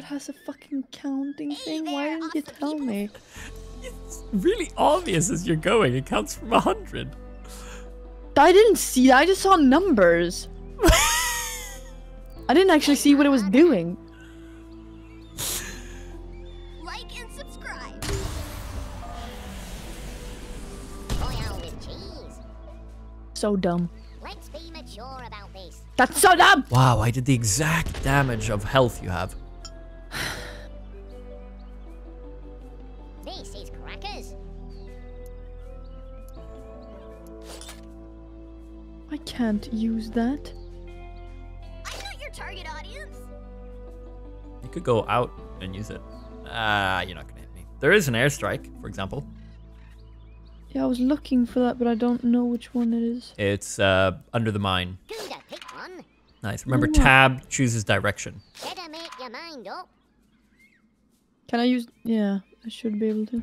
Has a fucking counting thing. Why didn't you tell people. me? It's really obvious as you're going. It counts from a hundred. I didn't see that. I just saw numbers. I didn't actually see what it was doing. Like and subscribe. Royale with cheese. So dumb. Let's be mature about this. That's so dumb. Wow, I did the exact damage of health you have. Can't use that. I'm not your target audience. You could go out and use it. Ah, you're not gonna hit me. There is an airstrike, for example. Yeah, I was looking for that, but I don't know which one it is. It's uh, under the mine. Coulda pick one. Nice. Remember, Ooh. tab chooses direction. Better make your mind up. Can I use? Yeah, I should be able to.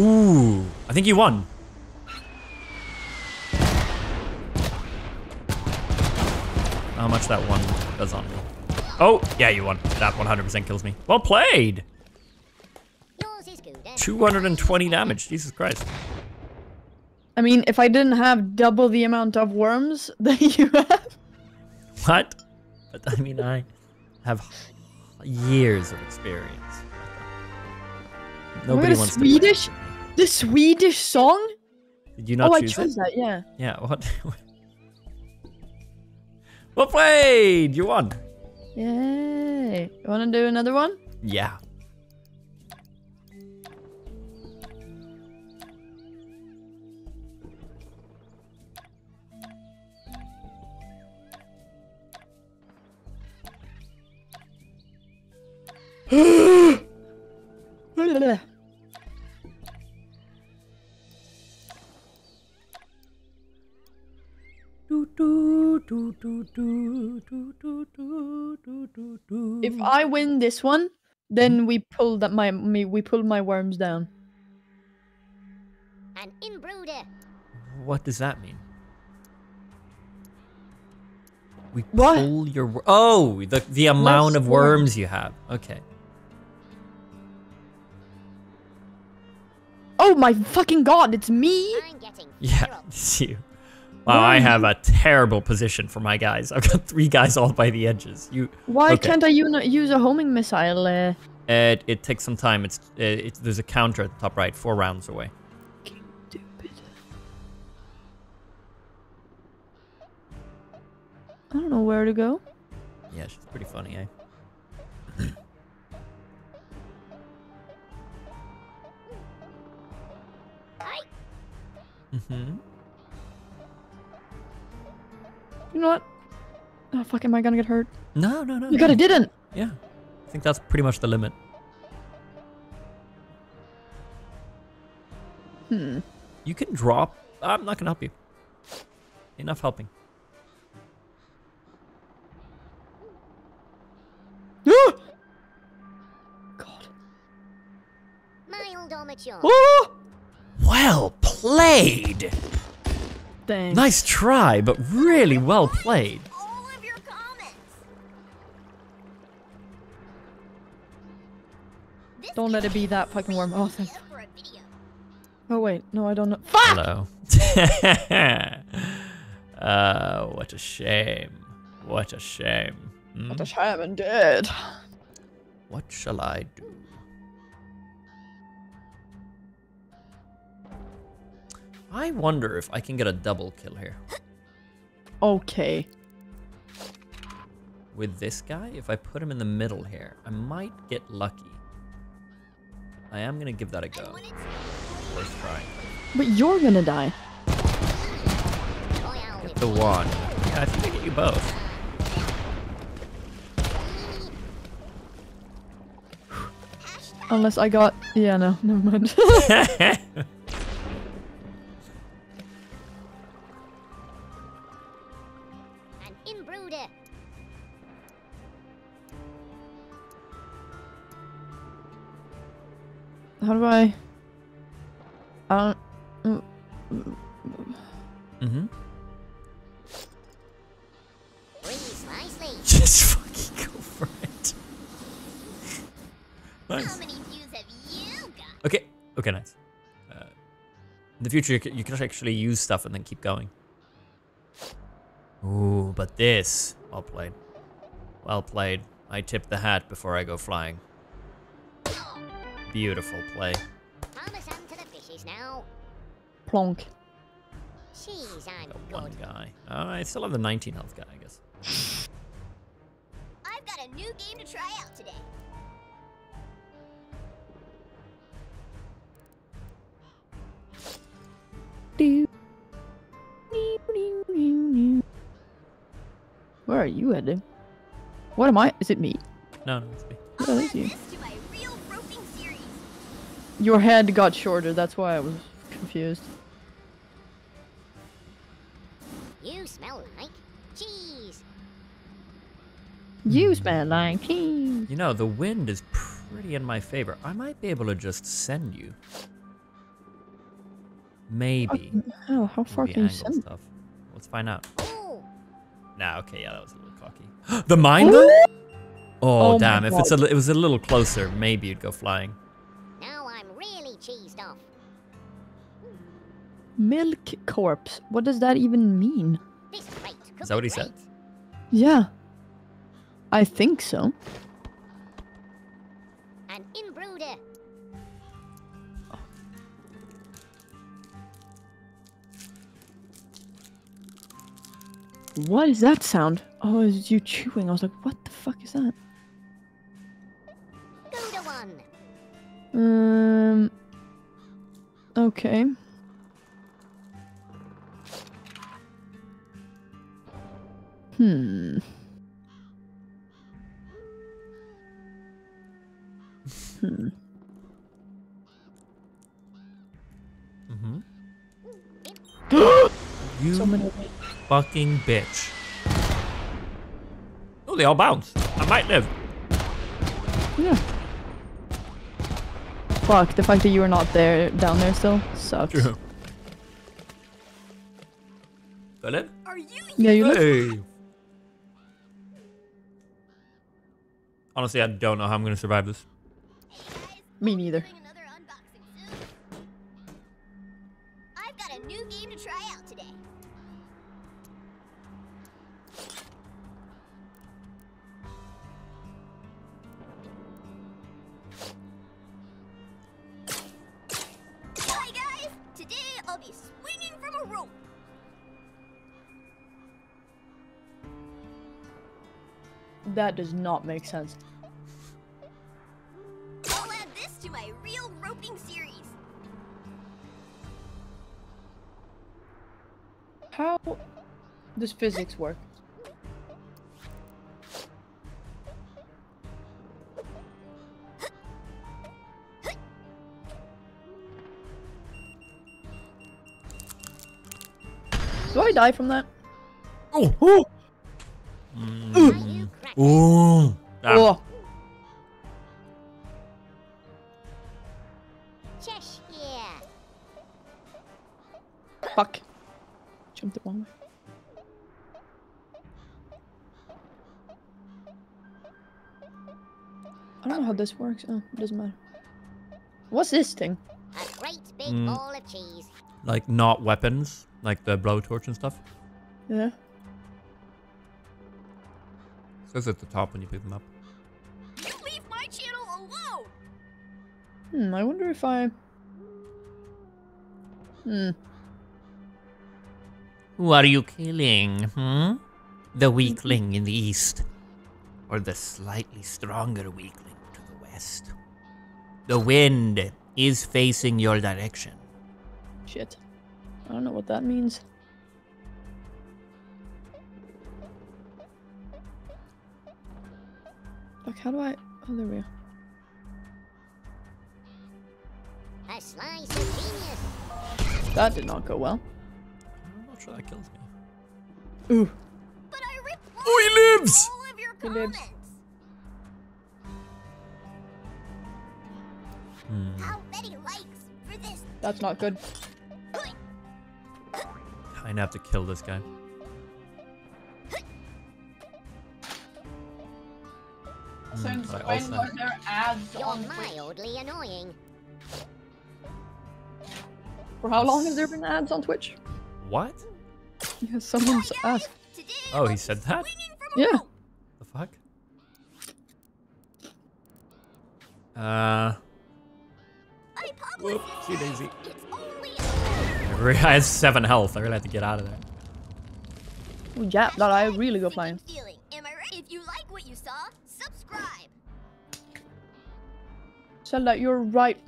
Ooh, I think you won. How much that one does on me. Oh, yeah, you won. That 100% kills me. Well played. Yours is good. eh? 220 damage. Jesus Christ. I mean, if I didn't have double the amount of worms that you have, What? But I mean, I have years of experience. Nobody wants Swedish? to. the Swedish song. Did you not oh, I chose that. Yeah. Yeah. What? Well played. You won. Yay! You wanna do another one? Yeah. If I win this one, then we pull that my me we pull my worms down. An inbrooder. What does that mean? We What? pull your. Oh, the the amount Less of worms. you have. Okay. Oh my fucking god, it's me! Yeah, it's you. Wow, I have a terrible position for my guys. I've got three guys all by the edges. You. Why Okay. can't I use a homing missile? Uh, It, it takes some time. It's, uh, it's there's a counter at the top right, four rounds away. stupid. I don't know where to go. Yeah, she's pretty funny, eh? Hi. Mm-hmm. You know what? Oh fuck, am I gonna get hurt? No, no, no. You god, I no. didn't! Yeah, I think that's pretty much the limit. Hmm. You can drop. I'm not gonna help you. Enough helping. God. Mild or. Oh! Well played. Dang. Nice try, but really well played. All of your comments. This Don't let it be that fucking warm. Oh, thank idea for a video. Oh wait, no, I don't know. Fuck! Hello. uh, what a shame. What a shame. Hmm? What a shame indeed. What shall I do? I wonder if I can get a double kill here. Okay. With this guy, if I put him in the middle here, I might get lucky. I am gonna give that a go. And when it's First try. But you're gonna die. Get the one. Yeah, I think I get you both. Unless I got. Yeah, no, never mind. How do I? I don't. mm-hmm. Breeze nicely. Just fucking go for it. How nice. many views have you got? Okay. Okay, nice. Uh, in the future, you can, you can actually use stuff and then keep going. Ooh, but this. Well played. Well played. I tip the hat before I go flying. Beautiful play. Parmesan to the fishes now. Plonk. Cheese, I'm Got good. one guy. Uh, I still have the 19 health guy, I guess. I've got a new game to try out today. Where are you heading? What am I? Is it me? No, no, it's me. Yeah, I'll that's add you. this to my real roping series. Your head got shorter. That's why I was confused. You smell like cheese. You smell like cheese. You know, the wind is pretty in my favor. I might be able to just send you. Maybe. Hell, how far Maybe can you send? stuff. Let's find out. Ooh, Nah, okay, yeah, that was a little cocky. the minigun? Oh, Oh damn! If it's a, it was a little closer, maybe you'd go flying. Milk corpse. What does that even mean? This crate could Is that what he said? Yeah. I think so. An inbrooder. What is that sound? Oh, it's you chewing. I was like, what the fuck is that? Gouda one. Um. Okay. Hmm. Hmm. Mm-hmm. You many. fucking bitch. Oh, they all bounce. I might live. Yeah. Fuck, the fact that you were not there, down there still, sucks. True. Do I? Are you Yeah, you look. Hey. Honestly, I don't know how I'm gonna survive this. Me neither. That does not make sense. I'll add this to my real roping series. How does physics work? Do I die from that? Oh, oh. You crack. Ooh. Ah, Oh, fuck. Jumped the wrong way. I don't know how this works. Oh, it doesn't matter. What's this thing? A great big Mm. ball of cheese. like not weapons, like the blowtorch and stuff. Yeah. Says at the top when you pick them up. You Leave my channel alone! Hmm, I wonder if I... Hmm. Who are you killing? Hmm? The weakling in the east, or the slightly stronger weakling to the west? The wind is facing your direction. Shit. I don't know what that means. Fuck, how do I... Oh, there we go. A slice of genius. That did not go well. I'm not sure that kills me. Ooh. But I replied Oh, he lives! all of your He lives. comments. Hmm. How many likes for this? That's not good. I have to kill this guy. Hmm, but I also have- there ads You're mildly annoying. For how long has there been ads on Twitch? What? Yeah, someone's asked. Today Oh, he said that? swinging from a Yeah. The fuck? Uh, I published Whoopsie daisy. It's only I re- I have seven health. I really have to get out of there. Oh, yeah, that I really go flying. Zelda, you're right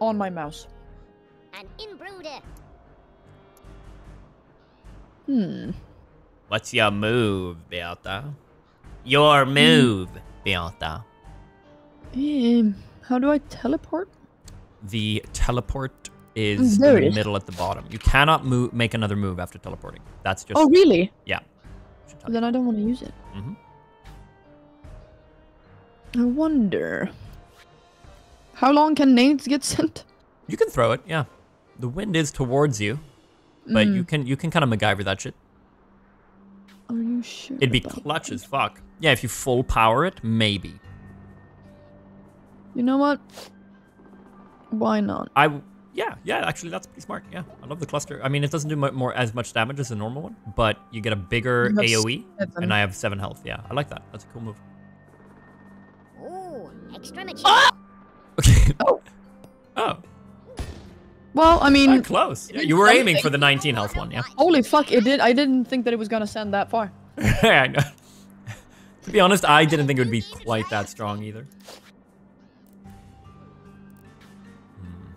on my mouse. An inbrooder. Hmm. What's your move, Beata? Your move, Beata. Um, how do I teleport? The teleport is There in the is. middle at the bottom. You cannot move, make another move after teleporting. That's just Oh, really? yeah. Should tell you. Then I don't want to use it. Mhm. I wonder. How long can nades get sent? You can throw it, yeah. The wind is towards you, but Mm. you can you can kind of MacGyver that shit. Are you sure? It'd be about clutch that? as fuck. Yeah, if you full power it, maybe. You know what? Why not? I yeah yeah actually that's pretty smart. Yeah, I love the cluster. I mean, it doesn't do mu- more as much damage as a normal one, but you get a bigger AOE, seven. and I have seven health. Yeah, I like that. That's a cool move. Ooh, extra mature. Ah! Okay. Oh. oh, Well, I mean, not close. Yeah, you were aiming for the 19 health one. Yeah. holy fuck! It did. I didn't think that it was gonna send that far. I know. to be honest, I didn't think it would be quite that strong either. Hmm.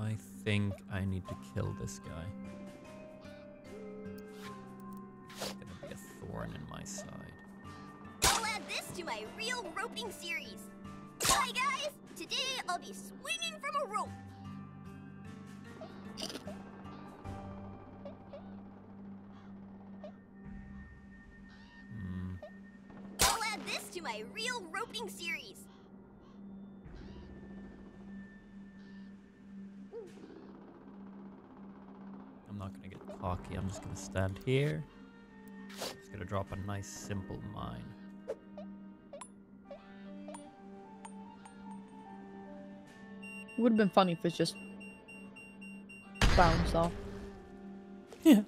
I think I need to kill this guy. It's gonna be a thorn in my side. My real roping series. Hi guys! Today I'll be swinging from a rope. I'll add this to my real roping series. I'm not gonna get cocky. I'm just gonna stand here. Just gonna drop a nice simple mine. Would have been funny if it's just bounce off. Yeah.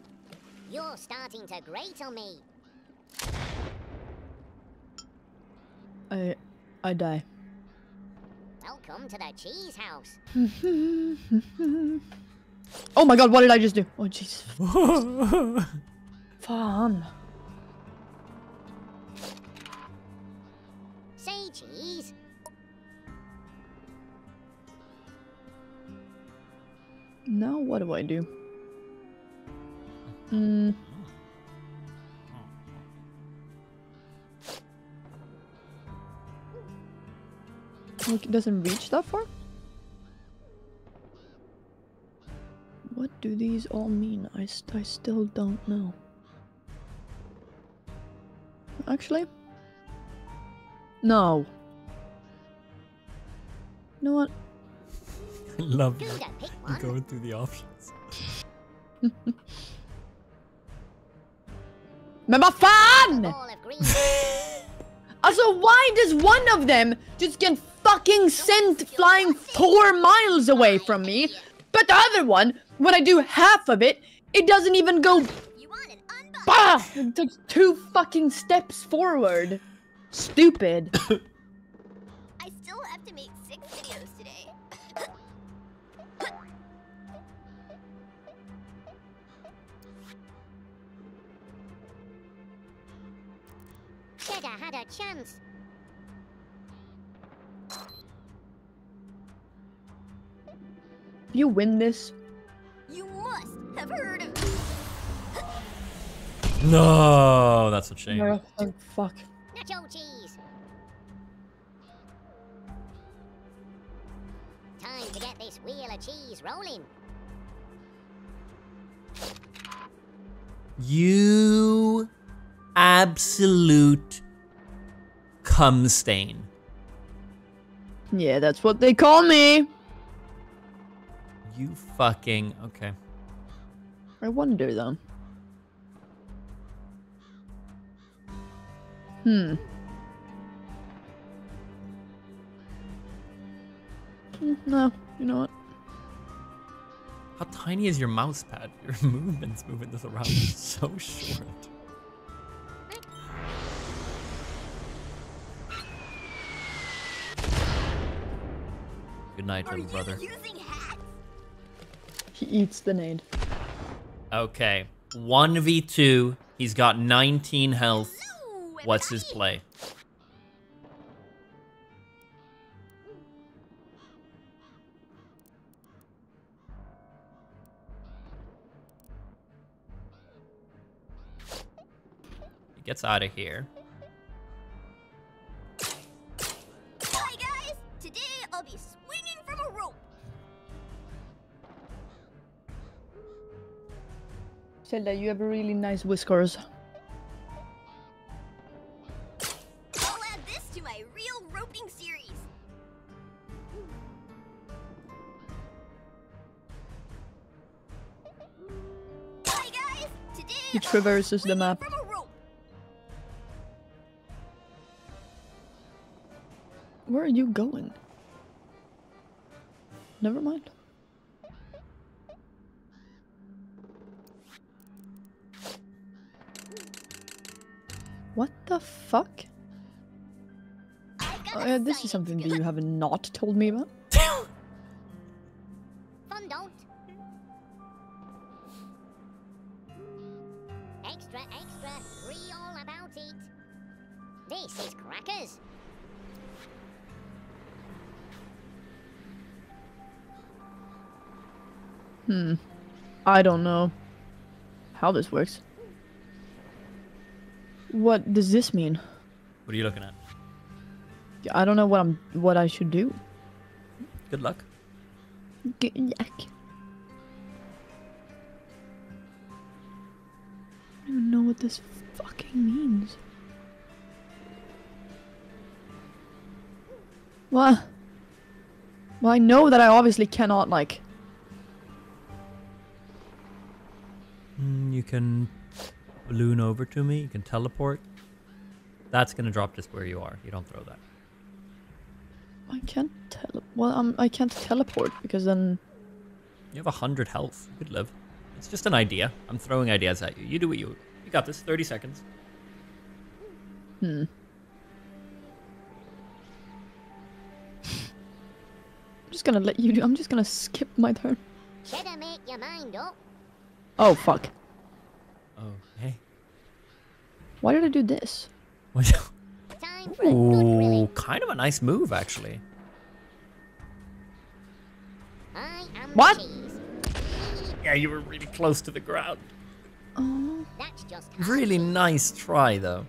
You're starting to grate on me. I I die. Welcome to the cheese house. oh my god, what did I just do? Oh Jesus. Fun. Now what do I do? Hmm. Like, it doesn't reach that far? What do these all mean? I, st I still don't know. Actually? No. You know what? I love Who you to pick one? going through the options. Men vad fan! Ball. Also, why does one of them just get fucking sent flying four miles away from me, but the other one, when I do half of it, it doesn't even go. You want an unbox? Bah! It takes two fucking steps forward. Stupid. Said I had a chance. you win this. You must have heard of me. No, that's a shame. Oh, thank fuck. Nacho cheese. Time to get this wheel of cheese rolling. You absolute cum stain. Yeah, that's what they call me. You fucking okay. I wonder though. Hmm. Hmm, No, you know what? How tiny is your mouse pad? Your movements moving this around is so short. Good night, Are little you brother. using hacks? He eats the nade. Okay, 1v2. He's got 19 health. Ooh, What's his play? He gets out of here. Zelda, you have really nice whiskers. I'll add this to my real roping series. Hi guys! Today He traverses the map. From a rope. Where are you going? Never mind. What the fuck? Oh, yeah, this is something that you have not told me about. Fun don't. Extra, extra, read all about it. This is crackers. Hmm. I don't know how this works. What does this mean? What are you looking at? I don't know what I'm what I should do. Good luck. G- yuck. I don't even know what this fucking means. What? Well, I know that I obviously cannot, like. Mm, you can balloon over to me. You can teleport. That's gonna drop just where you are. You don't throw that. I can't tele. Well, um, I can't teleport because then. You have a hundred health. You could live. It's just an idea. I'm throwing ideas at you. You do what you. You got this. Thirty seconds. Hmm. I'm just gonna let you do. I'm just gonna skip my turn. Better make your mind up. Oh fuck! Okay. Why did I do this? Time for a good Ooh, kind of a nice move actually. I am What? cheese. Yeah, you were really close to the ground. Oh, That's just Really nice try though.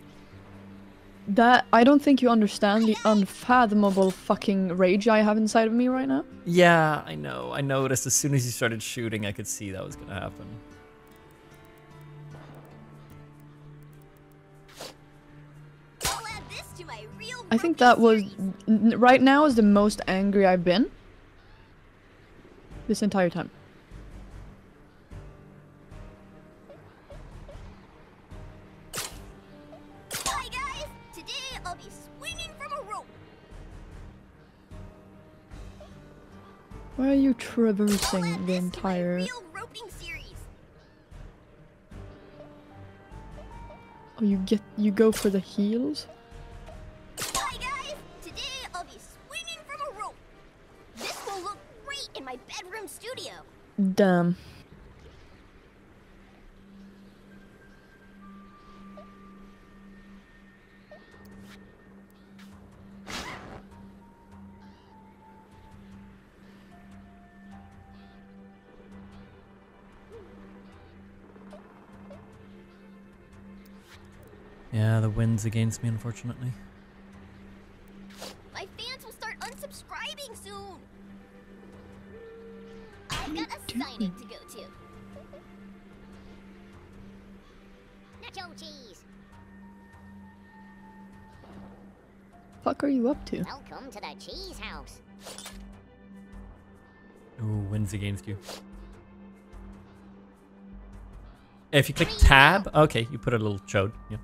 that I don't think you understand the unfathomable fucking rage I have inside of me right now. Yeah, I know. I noticed as soon as you started shooting, I could see that was gonna happen. I think that was right now is the most angry I've been this entire time. Hi guys! Today I'll be swinging from a rope. Why are you traversing the entire? my real roping series. Oh, you get you go for the heels. Damn. Yeah, the wind's against me, unfortunately. I've got a doing? signing to go to. nacho cheese. Fuck are you up to? Welcome to the cheese house. Ooh, wind's against you. If you click tab, okay, you put a little chode. Yeah.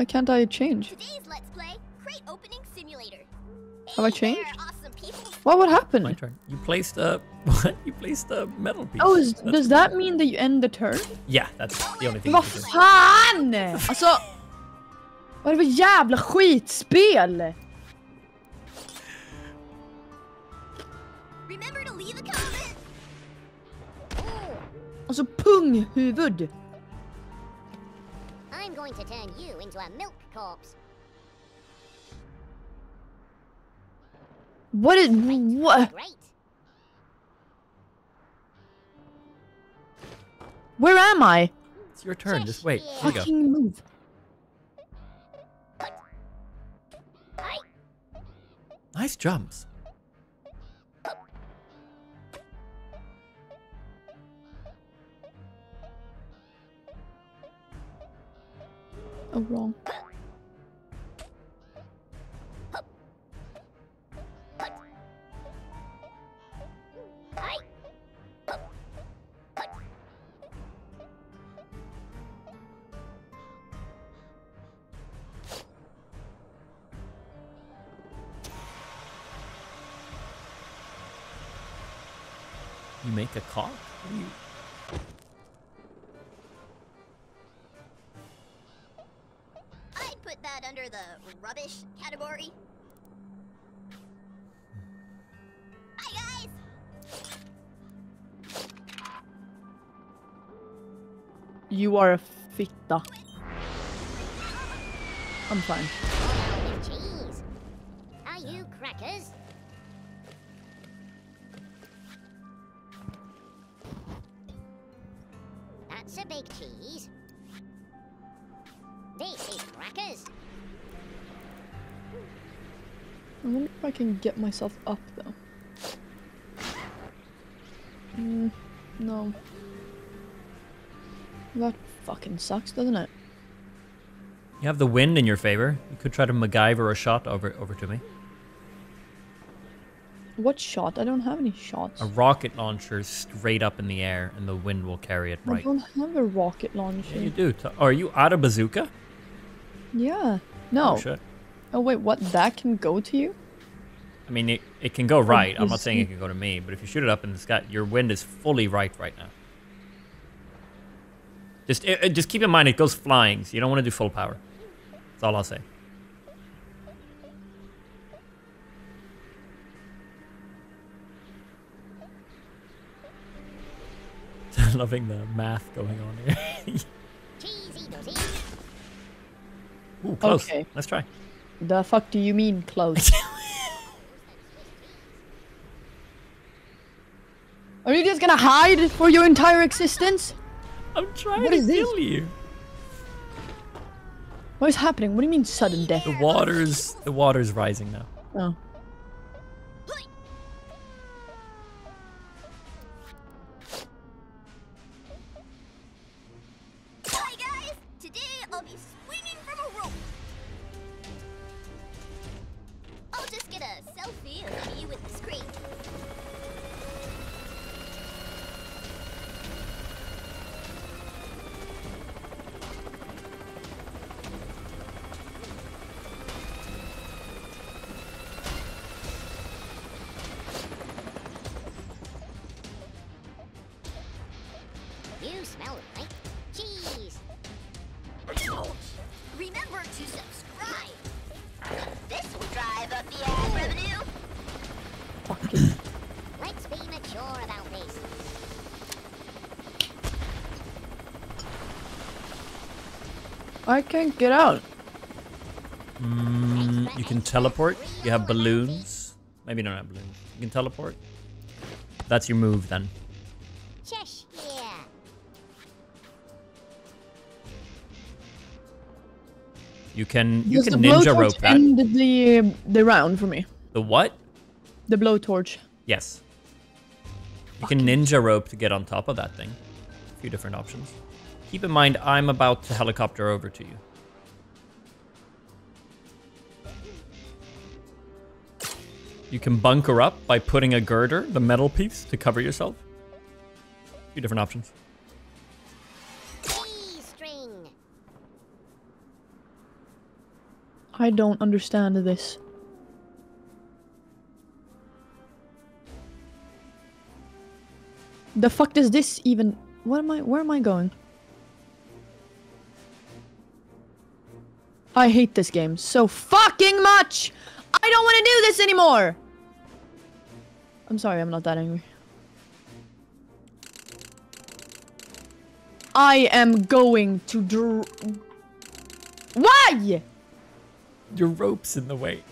Why can't I change? Today's Let's Play Crate Opening Simulator. Have I changed? What would happen? My turn. You placed a what? You placed a metal piece. Oh, is, does that mean that you end the turn? Yeah, that's the only thing. Vad fan! Alltså... Vad är det för jävla skitspel? Remember to leave a comment. Alltså punghuvud. I'm going to turn you into a milk corpse. What is... What? Great. Where am I? It's your turn. Just wait. Here you go. Fucking move. Nice jumps. Oh, wrong. You make a cock. The rubbish category. Hi guys! You are a fitta. I'm fine. Can get myself up though. Mm, no. That fucking sucks, doesn't it? You have the wind in your favor. You could try to MacGyver a shot over over to me. What shot? I don't have any shots. A rocket launcher straight up in the air, and the wind will carry it right. I don't have a rocket launcher. Yeah, you do. Are you out of bazooka? Yeah. No. Oh. Oh wait, what? That can go to you? I mean, it, it can go right. I'm not saying it it- can go to me, but if you shoot it up in the sky, your wind is fully right right now. Just, it, it- just keep in mind it goes flying, so you don't want to do full power. That's all I'll say. Loving the math going on here. Ooh, close. Okay. Let's try. The fuck do you mean close? Are you just gonna hide for your entire existence? I'm trying What to is this? kill you. What is happening? What do you mean sudden death? The water's the water's rising now. Oh. Can't get out. Mm, you can teleport. You have balloons. Maybe you don't have balloons. You can teleport. That's your move then. Yeah. You can you Does can the ninja rope that. end the the round for me. The what? The blowtorch. Yes. You can ninja rope to get on top of that thing. A few different options. Keep in mind, I'm about to helicopter over to you. You can bunker up by putting a girder, the metal piece, to cover yourself. A few different options. I don't understand this. The fuck does this even? What am I? Where am I going? I hate this game so fucking much. I don't want to do this anymore. I'm sorry, I'm not that angry. I am going to dr- Why? Your rope's in the way.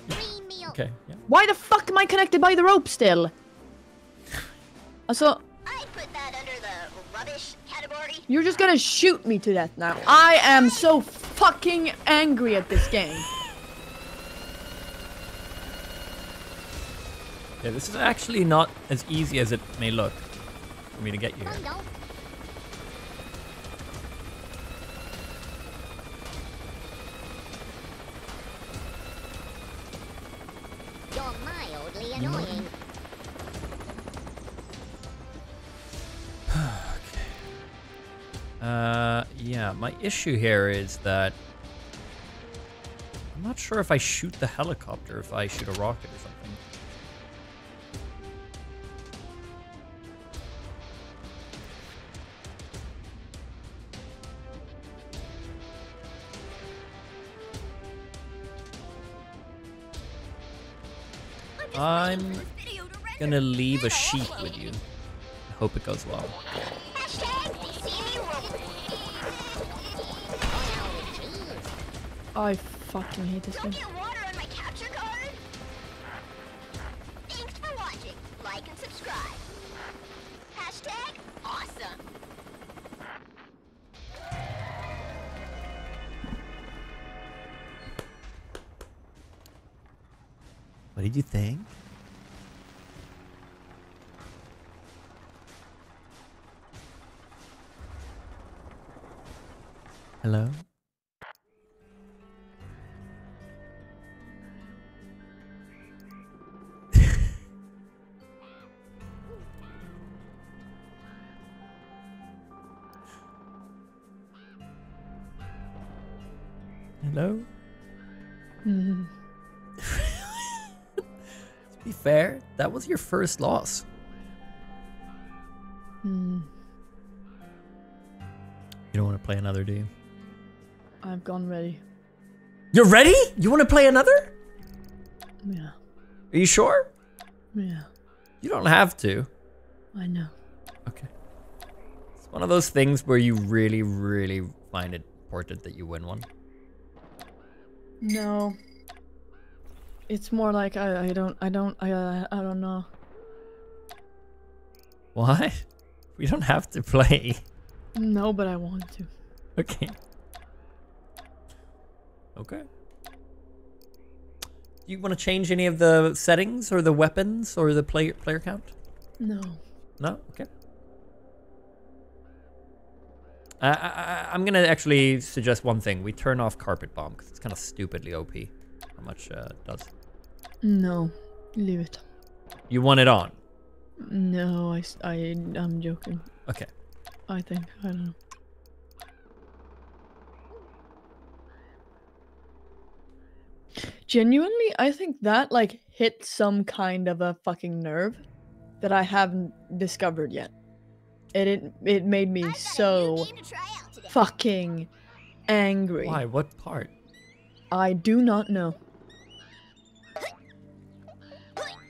Okay, yeah. Why the fuck am I connected by the rope still? Also, I put that under the rubbish category. You're just gonna shoot me to death now. I am so fucking angry at this game. Yeah, this is actually not as easy as it may look for me to get you here. You're mildly annoying. Uh, yeah, my issue here is that I'm not sure if I shoot the helicopter if I shoot a rocket or something. I'm This video to render. gonna leave a sheep with you. I hope it goes well. I fucking hate this Don't game. water on my capture card. Thanks for watching. Like and subscribe. Hashtag awesome. What did you think? That was your first loss. Mm. You don't want to play another, do you? I've gone ready. You're ready? You want to play another? Yeah. Are you sure? Yeah. You don't have to. I know. Okay. It's one of those things where you really, really find it important that you win one. No. It's more like I, I don't I don't I uh, I don't know. Why? We don't have to play. No, but I want to. Okay. Okay. Do you want to change any of the settings or the weapons or the player player count? No. No? Okay. Uh, I, I, I'm gonna actually suggest one thing. We turn off carpet bomb because it's kind of stupidly OP. How much uh, it does? No. Leave it. You want it on? No, I I am joking. Okay. I think. I don't know. Genuinely, I think that like hit some kind of a fucking nerve that I haven't discovered yet. It it, it made me I've got a so new game to try out today. fucking angry. Why? What part? I do not know.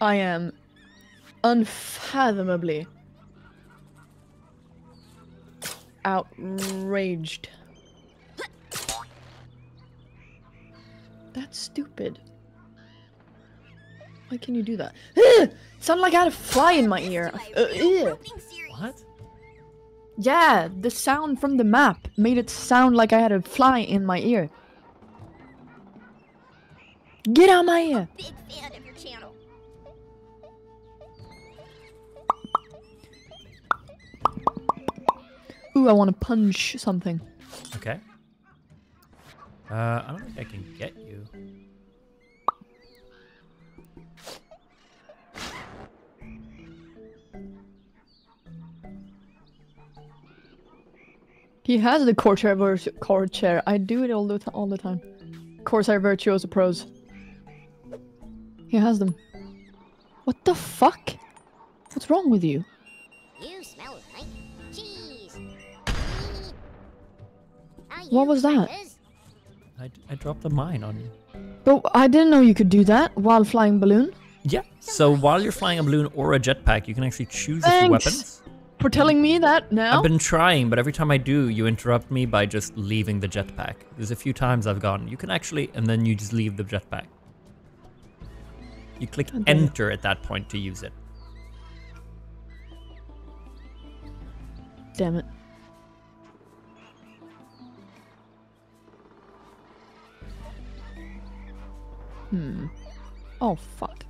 I am unfathomably outraged. That's stupid. Why can you do that? Ugh! Sounded like I had a fly in my ear. Uh, real ew. roping series. What? Yeah, the sound from the map made it sound like I had a fly in my ear. Get out my ear! Ooh, I want to punch something. Okay. Uh, I don't think I can get you. He has the Corsair vers- Corsair. I do it all the t- all the time. Corsair Virtuoso Pros. He has them. What the fuck? What's wrong with you? You smell What was that? crackers? I, I dropped a mine on you. But I didn't know you could do that while flying balloon. Yeah. So while you're flying a balloon or a jetpack, you can actually choose a few Thanks. weapons. For telling me that now? I've been trying, but every time I do, you interrupt me by just leaving the jetpack. There's a few times I've gone, you can actually, and then you just leave the jetpack. You click God damn it. enter at that point to use it. Damn it. Hmm. Oh fuck.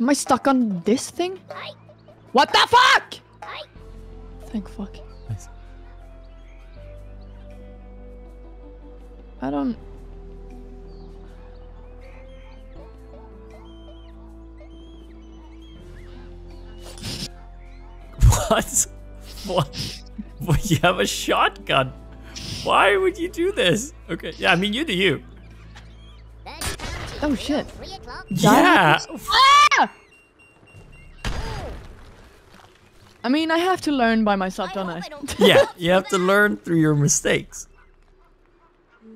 Am I stuck on this thing? What the fuck? Thank fuck. Nice. I don't. What? What? What? You have a shotgun. Why would you do this? Okay, yeah, I mean, you do you. Thirty pound cheese. Oh, shit. Three o'clock. Yeah. I mean, I have to learn by myself, don't I? I don't Yeah, you have to learn through your mistakes.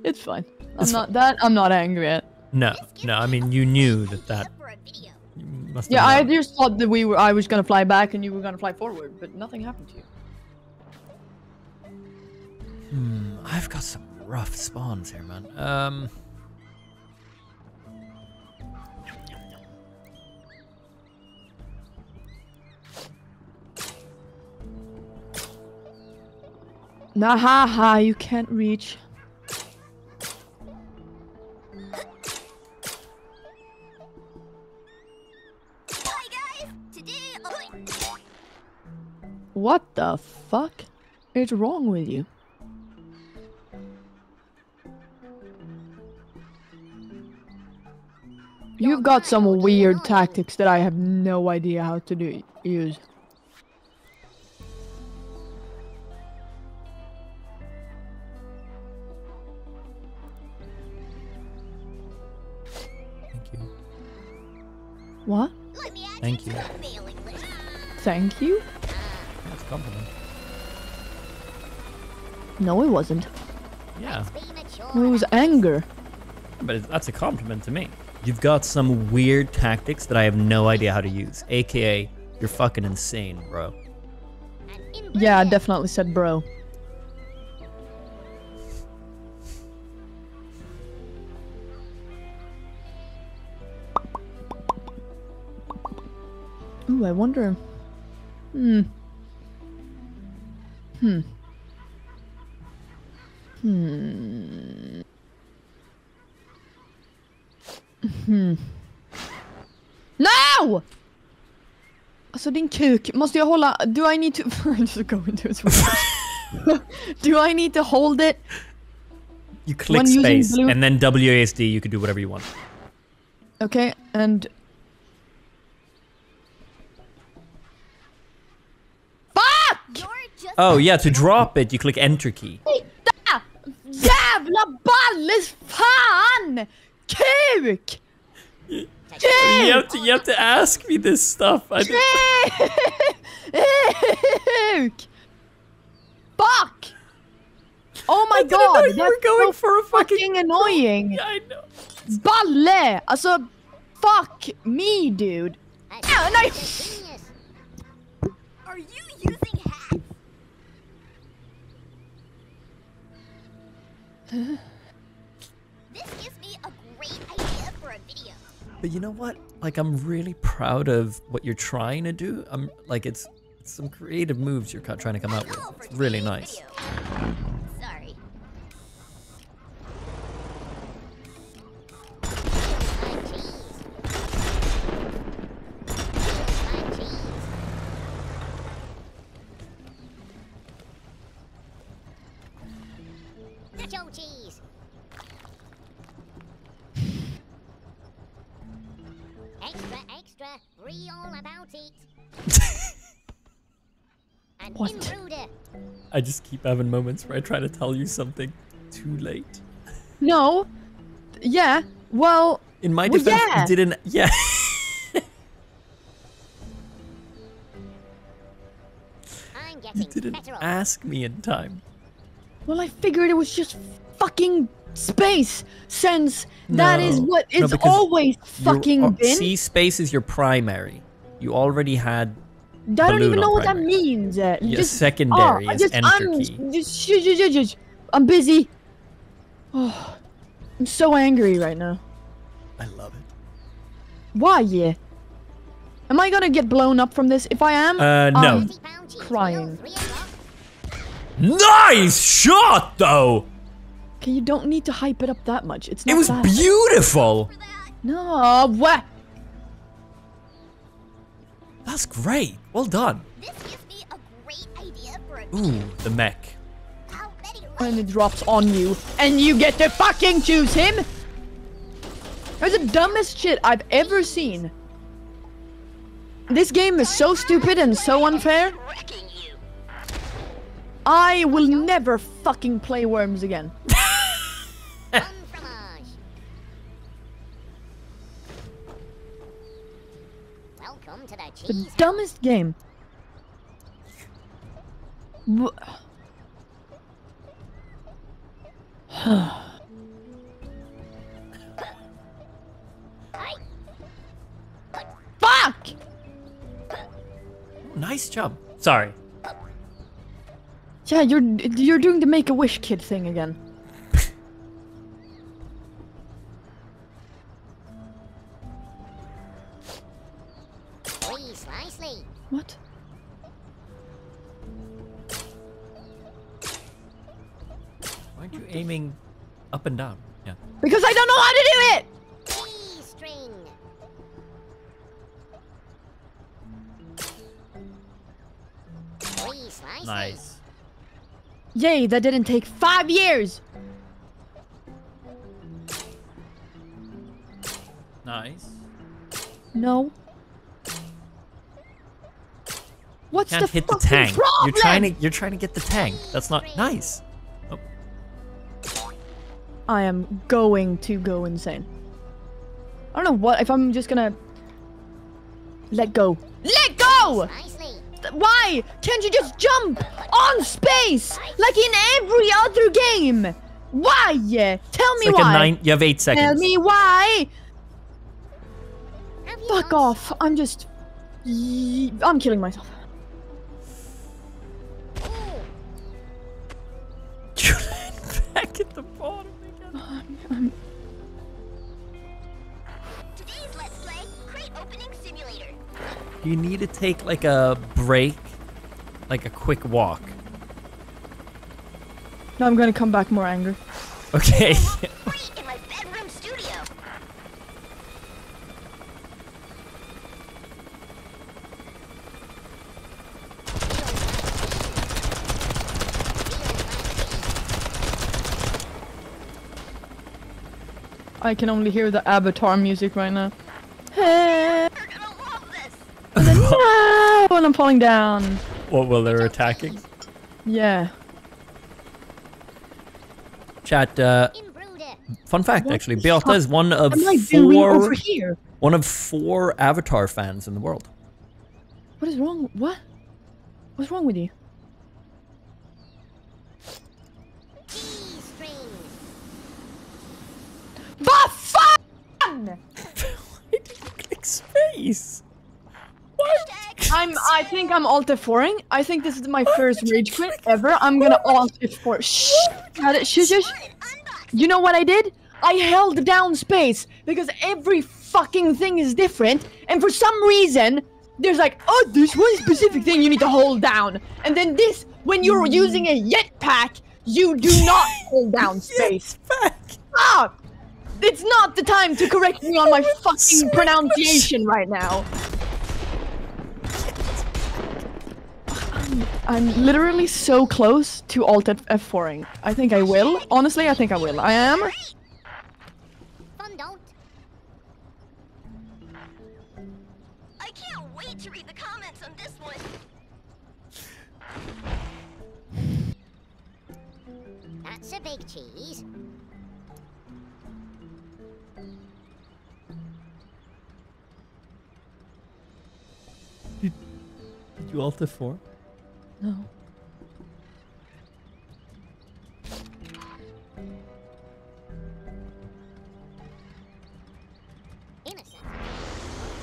It's fine. I'm It's not that. I'm not angry at. No, no, I mean, you knew that that for a video. you must Yeah, I just thought that we were. I was gonna fly back and you were gonna fly forward, but nothing happened to you. Hmm, I've got some rough spawns here, man. Um. Nah, ha, ha, you can't reach. What the fuck is wrong with you? You've got some weird tactics that I have no idea how to do use. Thank you. What? Thank you. Thank you? That's compliment. No, it wasn't. Yeah. It was anger. But that's a compliment to me. You've got some weird tactics that I have no idea how to use. AKA, you're fucking insane, bro. Yeah, I definitely said bro. Ooh, I wonder. Hmm. Hmm. Hmm. Hmm. No! Alltså din kuk, måste jag hålla... Do I need to... I'm just going to it. Do I need to hold it? You click When space and then WASD, you can do whatever you want. Okay, and... Fuck! Oh yeah, to drop it, you click enter key. Titta! Jävla balles fan! Kuk! You have to, you have to ask me this stuff. I think, Kuk! Fuck! Oh my I didn't know god, you were going so for a fucking. fucking annoying! Yeah, I know. Balle! Alltså, fuck me dude! A nej. genius. Are you using hacks? But you know what? Like, I'm really proud of what you're trying to do. I'm like, it's, it's some creative moves you're trying to come out with. It's really nice. I just keep having moments where I try to tell you something too late. No. Yeah, well, In my Well, defense, yeah. you didn't. Yeah. I'm you didn't ask me in time. well, I figured it was just fucking space, since that is No. what No, it's because always fucking uh, been. C space is your primary. You already had I don't even know on what that means. Your just, secondary oh, I is just, enter I'm, key. Just, sh- sh- sh- sh- I'm busy. Oh, I'm so angry right now. I love it. Why? Yeah. Am I gonna get blown up from this? If I am, Uh, no. 30 pound cheese crying. wheel, three o'clock. Nice shot, though. okay, you don't need to hype it up that much. It's It was that. beautiful. No, what? That's great. Well done. this gives me a great idea for a Ooh, the mech. How many And it drops on you, and you get to fucking choose him. That's the dumbest shit I've ever seen. This game is so stupid and so unfair. I will never fucking play Worms again. the dumbest game. Fuck! Nice job. Sorry. Yeah, you're you're doing the Make a Wish kid thing again. What? Why aren't you aiming up and down? Yeah. Because I don't know how to do it. Three string. Three slicely. Nice. Yay, that didn't take five years. Nice. No. What's Can't the hit the tank. problem? You're trying to you're trying to get the tank. That's not nice. Oh, I am going to go insane. I don't know what if I'm just gonna let go. Let go! Why can't you just jump on space like in every other game? Why? Tell me It's like why. a nine. You have eight seconds. Tell me why. Fuck off. I'm just. I'm killing myself. You need to take like a break, like a quick walk. No, I'm gonna come back more angry. Okay. Crate in my bedroom studio. I can only hear the Avatar music right now. Hey, You're gonna love this. No, when I'm falling down. what? Well, they're attacking. Yeah. Chat. Uh, fun fact, What actually, the Beata is one of What am I doing four. over here? One of four Avatar fans in the world. What is wrong? What? What's wrong with you? G-string. But fun! Why did you click space? Hashtag I'm. I think I'm alt F4ing. I think this is my first rage quit ever. I'm gonna alt F4. Shh. Got it. You know what I did? I held down space because every fucking thing is different, and for some reason, there's like, oh, this one specific thing you need to hold down, and then this, when you're using a jetpack, you do not hold down space. Back. Ah! It's not the time to correct me on my fucking pronunciation right now. I'm, I'm literally so close to alt F- F4ing. I think I will. Honestly, I think I will. I am. Fun don't. I can't wait to read the comments on this one. That's a big cheese. Did you alt F4? No. Innocent.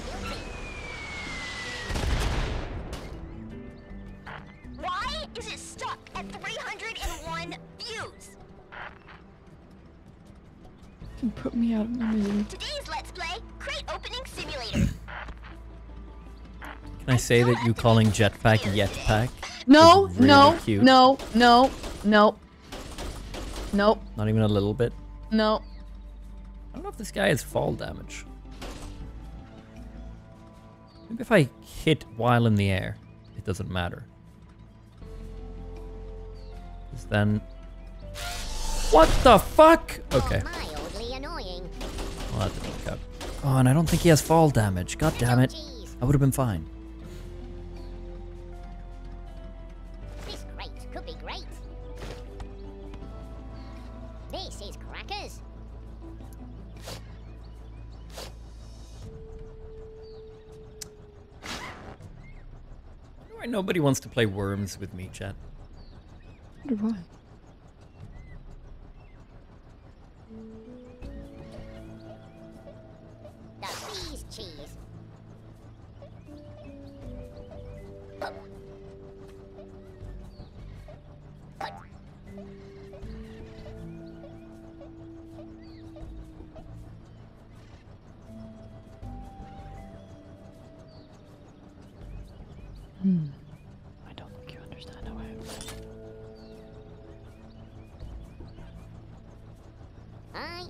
Guilty. Why is it stuck at 301 views? Can put me out of my misery. Today's Let's Play Crate Opening Simulator. Can I say that you calling jetpack yetpack? No, Really no, cute. no, no, no. Nope, Not even a little bit. no. I don't know if this guy has fall damage. Maybe if I hit while in the air, it doesn't matter. 'Cause then... What the fuck? Okay, oh, Mildly annoying. well that didn't work out. Oh, and I don't think he has fall damage. God damn it. Oh, I would have been fine. Why nobody wants to play Worms with me, chat? Wonder why. The bee's cheese.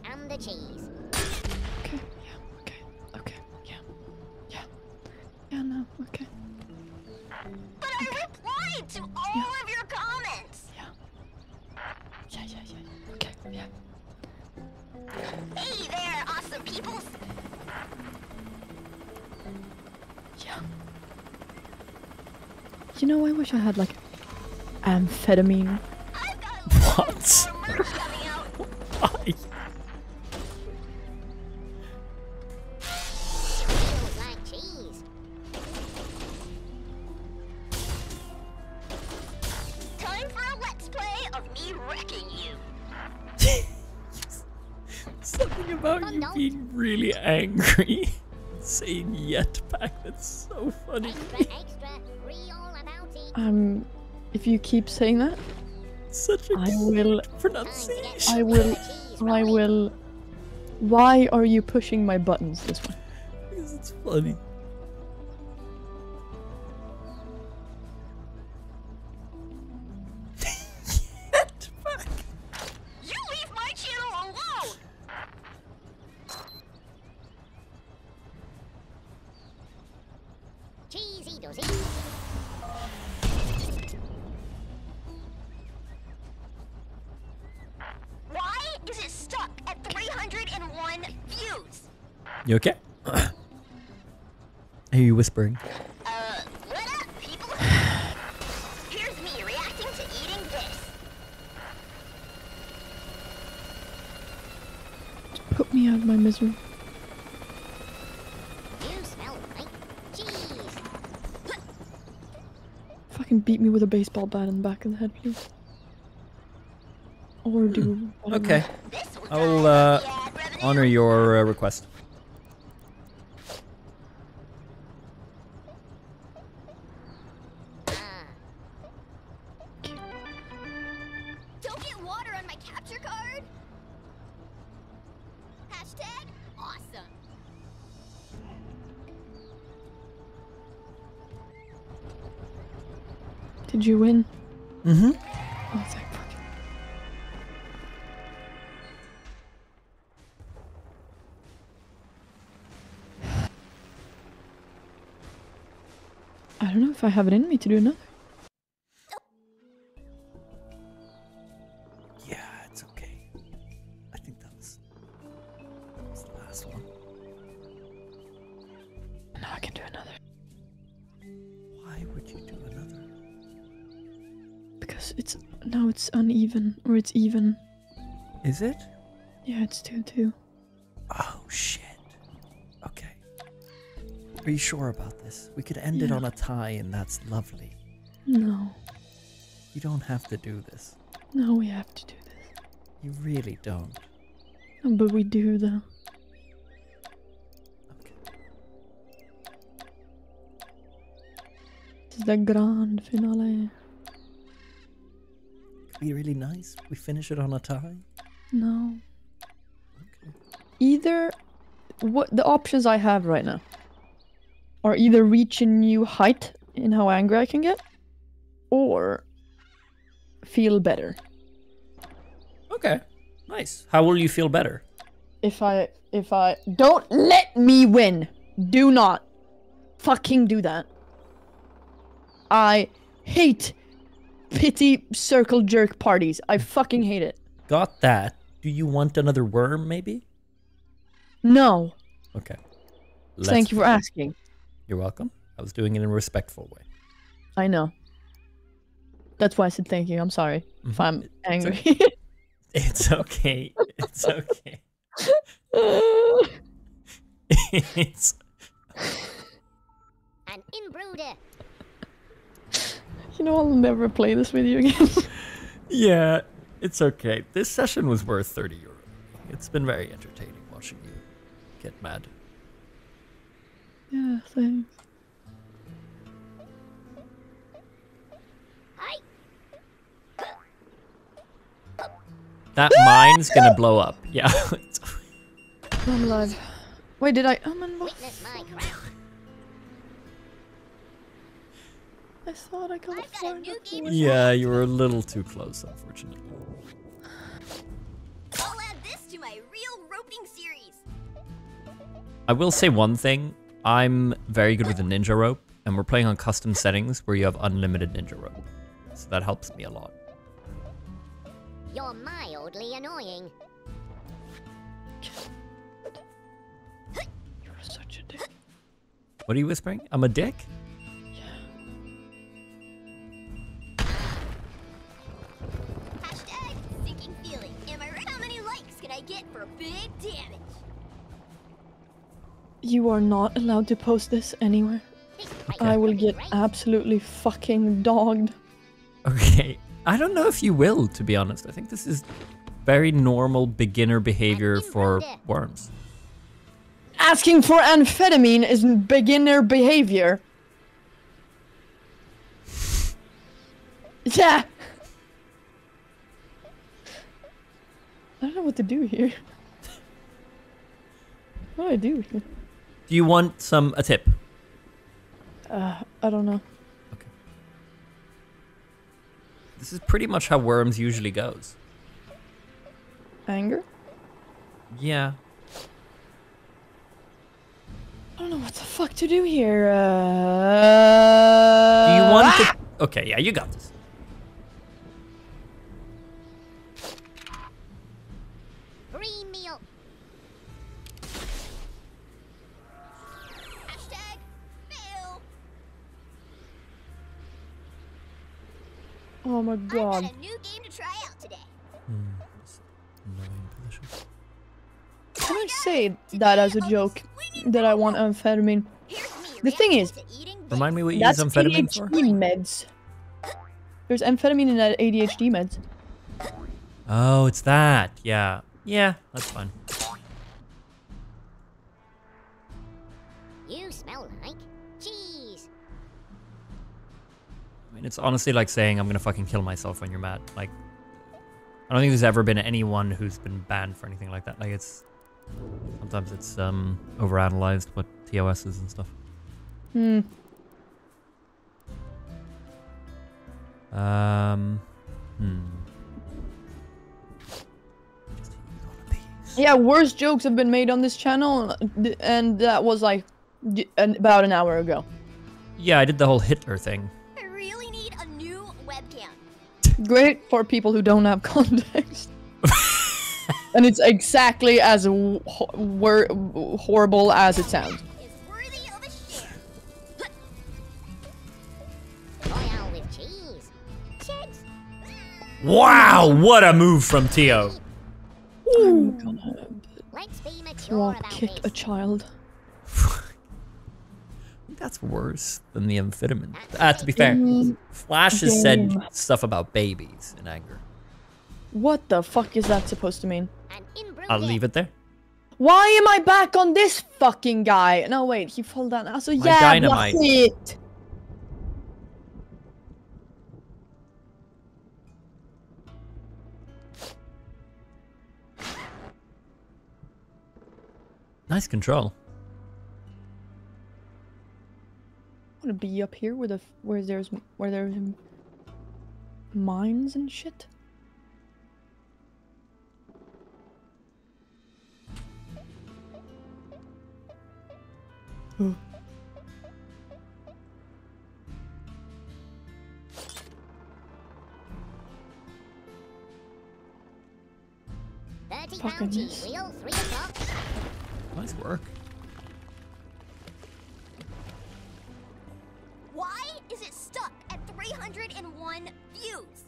Am the cheese. Okay, yeah, okay, okay, yeah, yeah. Yeah, no, okay, But I replied to all of your comments. yeah. Yeah, yeah, yeah, okay, yeah. Hey there, awesome peoples. Yeah. You know, I wish I had like amphetamine. Angry. Saying yet back. That's so funny. Extra, extra. Read all about it. Um, if you keep saying that, Such a I will. Time to pronunciation. I will. cheese I will. Why are you pushing my buttons this way? Because it's funny. You whispering? Uh, what up, people? Here's me reacting to eating this. Put me out of my misery. You smell right. Cheese. Fucking beat me with a baseball bat in the back of the head, please. Or do. whatever. Okay. I'll uh, the ad revenue. honor your uh, request. Did you win? Mm-hmm. Oh, thank. I don't know if I have it in me to do another. Even. Is it? Yeah, it's two two. Oh shit. Okay. Are you sure about this? We could end it on a tie, and that's lovely. No, You don't have to do this. no, we have to do this. You really don't. But we do though. Okay. This is the grand finale. Be really nice. We finish it on a tie. No. Okay. Either what the options I have right now are either reach a new height in how angry I can get or feel better. Okay. Nice. How will you feel better? If I if I don't let me win. Do not fucking do that. I hate pity circle jerk parties. I fucking hate it. Got that. Do you want another worm, maybe? No. Okay. Thank you for asking. You're welcome. I was doing it in a respectful way. I know. That's why I said thank you. I'm sorry if Mhm. I'm angry. It's okay. It's okay. it's An inbrooder. You know, I'll never play this with you again. yeah. It's okay. This session was worth 30 euro. It's been very entertaining watching you get mad. yeah, thanks. Hi. That mine's gonna blow up. Yeah. it's- I'm alive. Wait, did I? Oh, I'm in. Witness my craft. I thought I got I've got a far new game yeah, you were a little too close, unfortunately. I'll add this to my real roping series. I will say one thing. I'm very good with the ninja rope, and we're playing on custom settings where you have unlimited ninja rope. So that helps me a lot. You're mildly annoying. You're such a dick. What are you whispering? I'm a dick? Damage? You are not allowed to post this anywhere. This fight I will get absolutely fucking dogged. Okay. I don't know if you will, to be honest. I think this is very normal beginner behavior for worms. Asking for amphetamine is beginner behavior. Yeah. I don't know what to do here. Do I do? Do you want some a tip? Uh, I don't know. Okay. This is pretty much how worms usually goes. Anger? Yeah. I don't know what the fuck to do here. Uh, Do you want ah! to? Okay, yeah, you got this. Oh my I've god. got a new game to try out today. Hmm. Annoying position. Can I say that as a joke? That I want amphetamine? The thing is- reacting to eating Remind me what you use amphetamine for? ADHD meds. There's amphetamine in that ADHD meds. Oh, it's that. Yeah. Yeah, that's fine. I mean, it's honestly like saying I'm gonna fucking kill myself when you're mad. Like, I don't think there's ever been anyone who's been banned for anything like that. Like, it's sometimes it's um overanalyzed what TOS is and stuff. Hmm. Um, hmm. Yeah, worst jokes have been made on this channel, and that was like d- about an hour ago. Yeah, I did the whole Hitler thing. Great for people who don't have context. and it's exactly as ho- wor- horrible as it sounds. Is worthy of a share. Royale with cheese. Checks. Wow, what a move from Teo. I'm Let's be mature drop kick a child. That's worse than the amphetamine. Ah, to be fair, Mm, Flash has said stuff about babies in anger. What the fuck is that supposed to mean? I'll leave it there. Why am I back on this fucking guy? No, wait, he fell down. Alltså My jävla dynamite. skit! Nice control. I wanna be up here where the where there's where there's mines and shit. Huh. Thirty Fucking pound yes. cheese wheel. Three o'clock. Nice work. 301 views?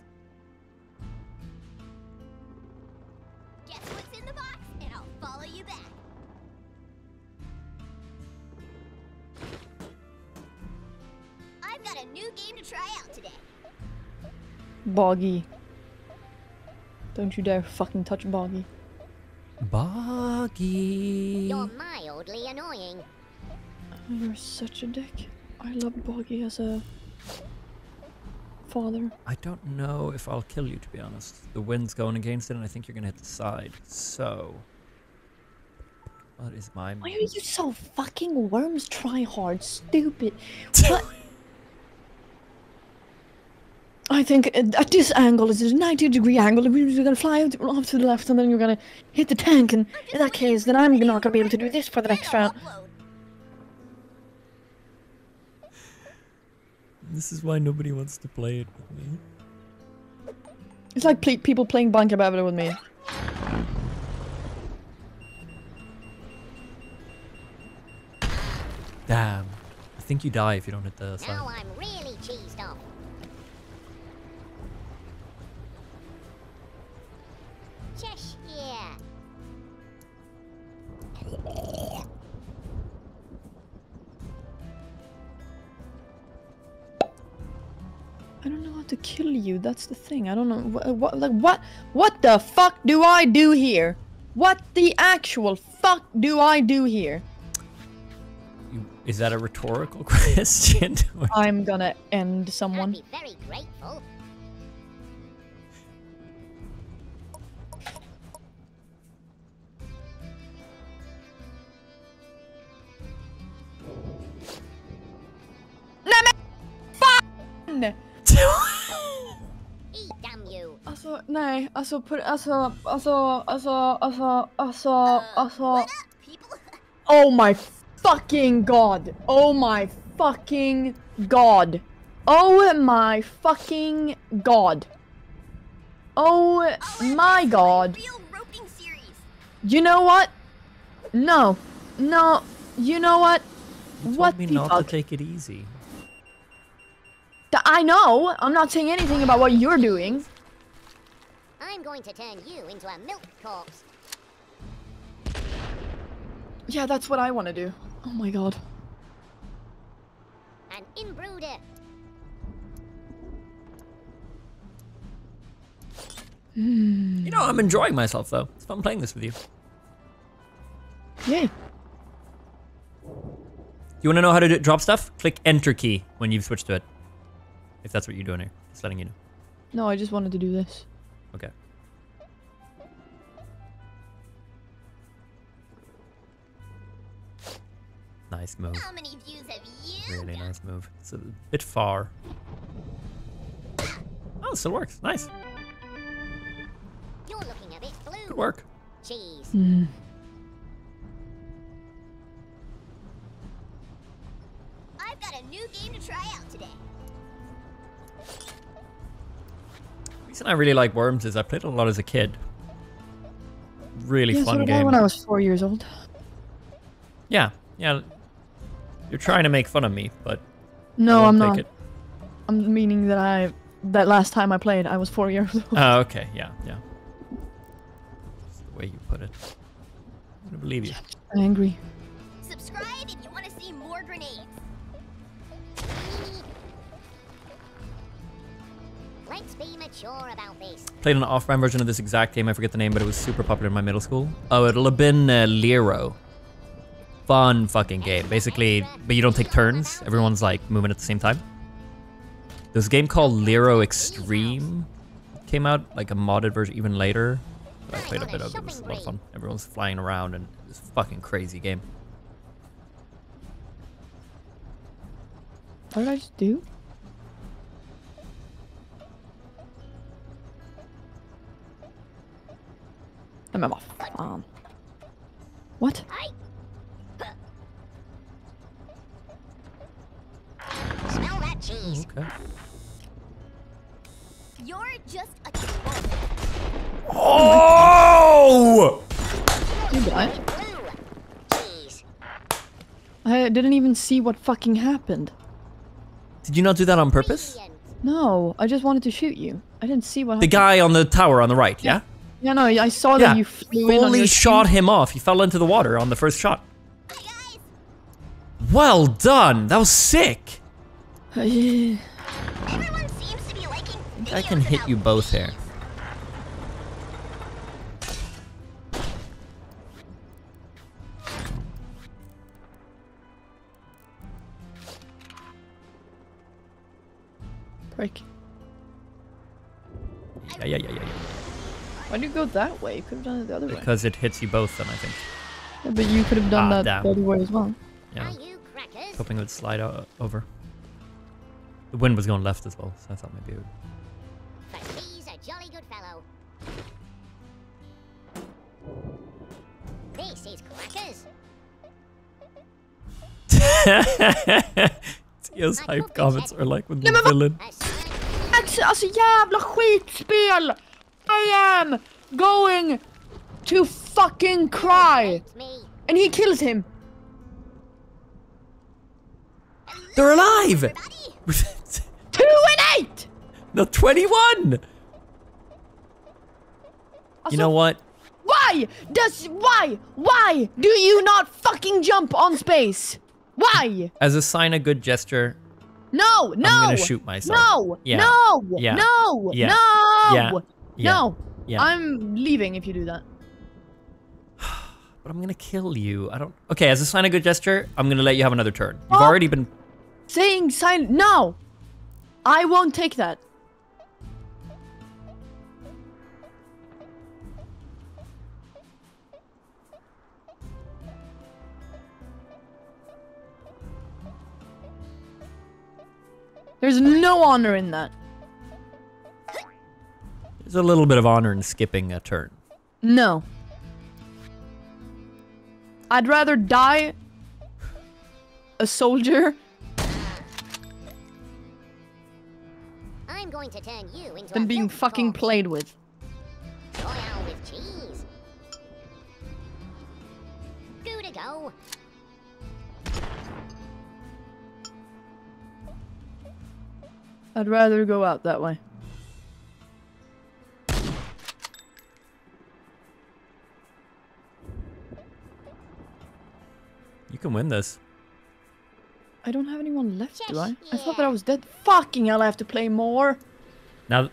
Guess what's in the box, and I'll follow you back. I've got a new game to try out today. Boggy. Don't you dare fucking touch Boggy. Boggy. You're mildly annoying. You're such a dick. I love Boggy as a father. I don't know if I'll kill you, to be honest. The wind's going against it, and I think you're gonna hit the side. So, what is my? Why are you so fucking worms try hard? Stupid. What? I think at at this angle is a 90 degree angle. and You're gonna fly off to the left and then you're gonna hit the tank. And in that case, then I'm not gonna be able to do this for the next Then I'll round. This is why nobody wants to play it with me. It's like ple- people playing Banka Babylon with me. Damn. I think you die if you don't hit the Now. I'm really cheesed off. Cheshire. I don't know how to kill you. That's the thing. I don't know what, what like what what the fuck do I do here? What the actual fuck do I do here? Is that a rhetorical question? I'm gonna end I'd someone. Be. Eat, damn you. Alltså nej, alltså på, alltså alltså alltså alltså alltså alltså What up, people? Oh my fucking god! Oh my fucking god! Oh my fucking god! Oh my god! Real roping series. You know what? No, no. You know what? You told What me the not fuck? to take it easy. Th- I know. I'm not saying anything about what you're doing. I'm going to turn you into a milk corpse. Yeah, that's what I want to do. Oh my god. An inbrooder. You know, I'm enjoying myself though. It's fun playing this with you. Yay. You want to know how to do, drop stuff? Click Enter key when you've switched to it. If that's what you're doing here. Just letting you know. No, I just wanted to do this. Okay. Nice move. How many views have you Really got? nice move. It's a bit far. Oh, it still works. Nice. You're looking a bit blue. Good work. Cheese. Hmm. Reason I really like Worms is I played it a lot as a kid. Really Yeah, so fun did I game. when I was four years old. Yeah, yeah. You're trying to make fun of me, but No, I'm take not. It. I'm meaning that I that last time I played, I was four years old. Oh, okay. Yeah, yeah. That's the way you put it. I'm gonna believe you. I'm angry. Subscribe Let's be mature about this. Played an off-brand version of this exact game. I forget the name, but it was super popular in my middle school. Oh, it'll have been uh, Liero. Fun fucking game. Basically, but you don't take turns. Everyone's like moving at the same time. There's a game called Liero Extreme. Came out like a modded version even later. I played a bit of it. It was a lot of fun. Everyone's flying around and it's a fucking crazy game. What did I just do? Nej men vad fan. What? I. Smell that cheese. Okay. You're just a troll. Oh! You died? Blue. I didn't even see what fucking happened. Did you not do that on purpose? No, I just wanted to shoot you. I didn't see what The happened. guy on the tower on the right, yeah? Yeah, no, I saw Yeah. that you flew in on Fully your shot him off. He fell into the water on the first shot. Well done. That was sick. seems to be I can hit you both here. Break. Yeah, yeah, yeah, yeah, yeah. Why'd you go that way? You could have done it the other way. Because it hits you both then, I think. Yeah, but you could have done Ah, that damn. the other way as well. Yeah. Are you crackers? Hoping it would slide o- over. The wind was going left as well, so I thought maybe it would. But he's a jolly good fellow. This is crackers. Teo's I hype comments are like when Nej, the men vad- villain. A smack. Alltså, alltså jävla skitspel! I am going to fucking cry! And he kills him! They're alive! everybody. Two and eight! no, 21! You know what? Why does why why do you not fucking jump on space? Why? As a sign of good gesture, No, no. I'm gonna shoot myself. No, Yeah. no, Yeah. no, Yeah. no, Yeah. Yeah. no. Yeah. I'm leaving if you do that. But I'm gonna kill you. I don't. Okay, as a sign of good gesture, I'm gonna let you have another turn. You've Oh. already been. Saying sign. No, I won't take that. There's no honor in that. There's a little bit of honor in skipping a turn. No. I'd rather die a soldier I'm going to turn you into a than being fucking corpse. played with. Royale with cheese. Good to go. I'd rather go out that way. Can win this. I don't have anyone left, do I? I thought that I was dead. Fucking hell, I have to play more. Now,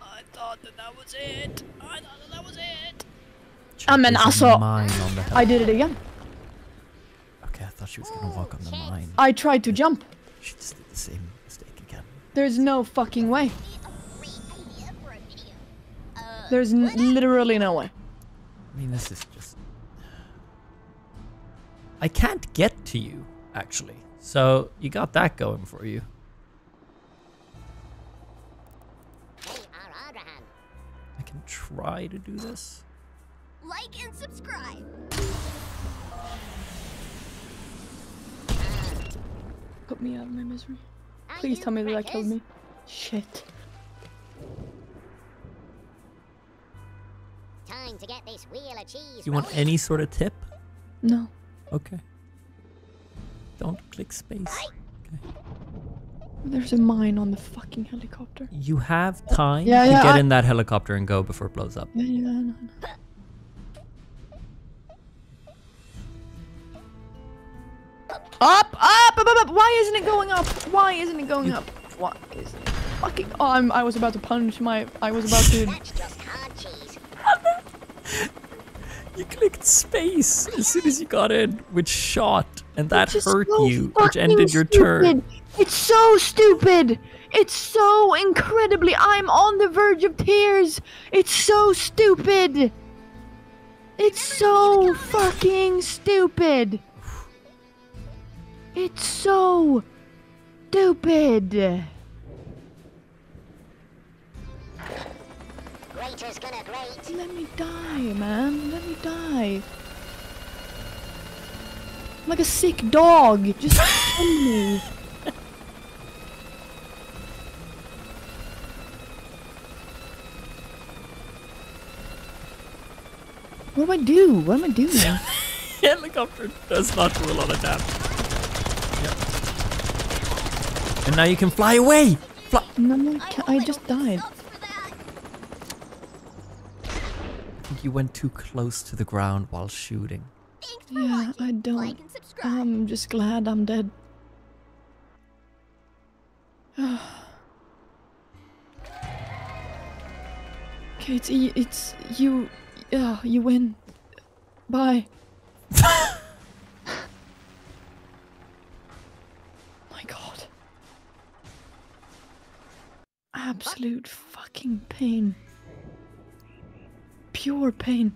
I thought that that was it. I thought that that was it. check I'm an asshole. Mine on the I did it again. Okay, I thought she was gonna walk on the Chance. mine. I tried to jump. She just did the same mistake again. There's no fucking way. Be a great idea for a video. Uh, There's n- literally no way. I mean, this is just. I can't get to you, actually. So you got that going for you. Hey, our Adrahan. I can try to do this. like and subscribe. Put me out of my misery. Please tell me that that killed me. Shit. Time to get this wheel of cheese. You want any sort of tip? No. Okay. Don't click space. Okay. There's a mine on the fucking helicopter. You have time Yeah, to yeah, get I- in that helicopter and go before it blows up. Yeah, yeah, no, no. Up, up, up, up, up! Why isn't it going up? Why isn't it going up? Why isn't it fucking? Oh, I'm, I was about to punch my. I was about to. That's just hard cheese. You clicked space as soon as you got in, which shot, and that hurt so you, which ended your turn. It's so stupid. It's so incredibly. I'm on the verge of tears. It's so stupid. It's so fucking stupid. It's so stupid. Greater's gonna grate. Let me die, man. Let me die. I'm like a sick dog. Just kill me. What do I do? What am I doing? helicopter does not do a lot of damage. Yep. And now you can fly away. Fly. no, I, I just died. Sucks for that. I think you went too close to the ground while shooting. For Yeah, watching. I don't. Like and subscribe. I'm just glad I'm dead. okay, it's it's you. Yeah, you win. Bye. My God. Absolute fucking pain. Pure pain.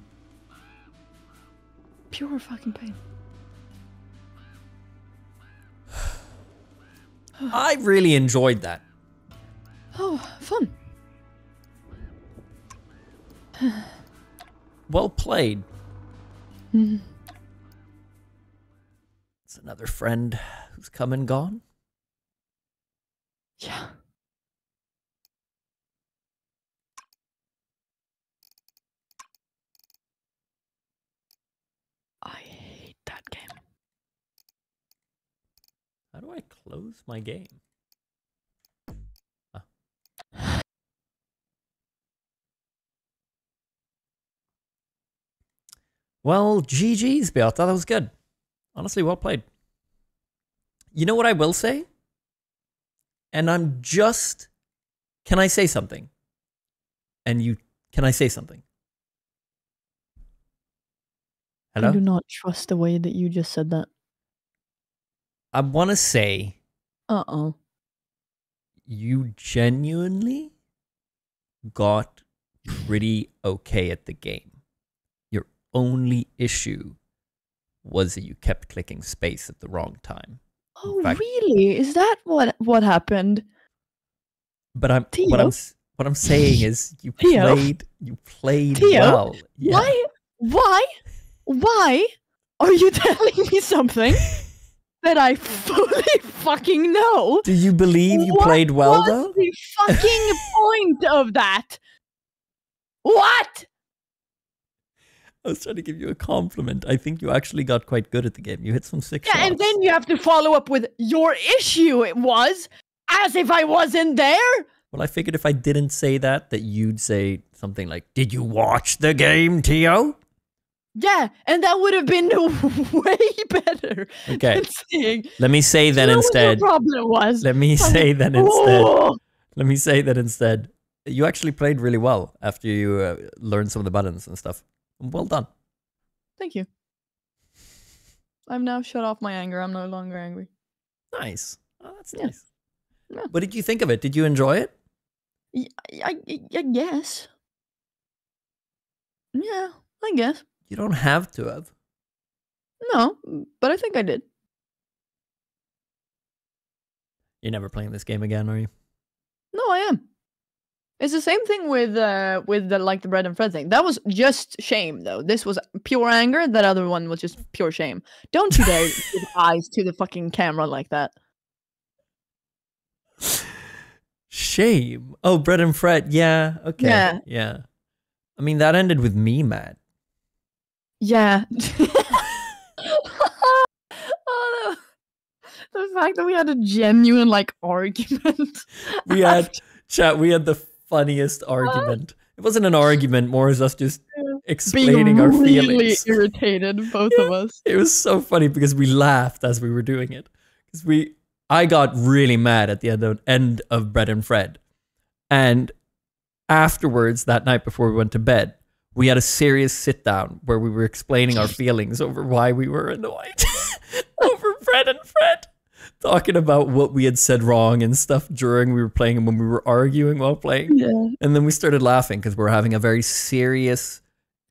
Pure fucking pain. I really enjoyed that. Oh, fun. Well played. Mhm. It's another friend who's come and gone. Yeah. I hate that game. How do I close my game? Ah. Well, GG's, Beata. That was good. Honestly, well played. You know what I will say? And I'm just. Can I say something? And you. Can I say something? Hello? I do not trust the way that you just said that. I want to say Uh oh. you genuinely got pretty okay at the game. Your only issue was that you kept clicking space at the wrong time. Oh, fact- really? Is that what what happened? But I'm what I'm what I'm saying is you Teo? played you played Teo? well. Yeah. Why? Why? Why are you telling me something that I fully fucking know? Do you believe you What played well was though? the fucking point of that? What? I was trying to give you a compliment. I think you actually got quite good at the game. You hit some sick Yeah, shots. and then you have to follow up with your issue. It was as if I wasn't there. Well, I figured if I didn't say that, that you'd say something like, "Did you watch the game, Teo?" Yeah, and that would have been way better Okay. saying. Let me say then "You know what instead. problem was. Let me me- say then instead. Oh, Let me say that instead. You actually played really well after you uh, learned some of the buttons and stuff. Well done. Thank you. I've now shut off my anger. I'm no longer angry. Nice. Oh, that's Yeah. nice. Yeah. What did you think of it? Did you enjoy it? I I guess. Yeah, I guess. You don't have to have. No, but I think I did. You're never playing this game again, are you? No, I am. It's the same thing with uh with the like the bread and Fred thing. That was just shame though. This was pure anger. That other one was just pure shame. Don't you dare give eyes to the fucking camera like that. Shame. Oh, Bread and Fred. Yeah. Okay. Yeah. Yeah. I mean, that ended with me mad. Yeah. oh, the, the fact that we had a genuine like argument. We had chat. We had the funniest argument. It wasn't an argument, more as us just being explaining our really feelings. irritated, both of us. It was so funny because we laughed as we were doing it. Because we, I got really mad at the end of, end of Bread and Fred, and afterwards that night before we went to bed, we had a serious sit down where we were explaining our feelings over why we were annoyed over Fred and Fred, talking about what we had said wrong and stuff during we were playing and when we were arguing while playing, Yeah. and then we started laughing because we were having a very serious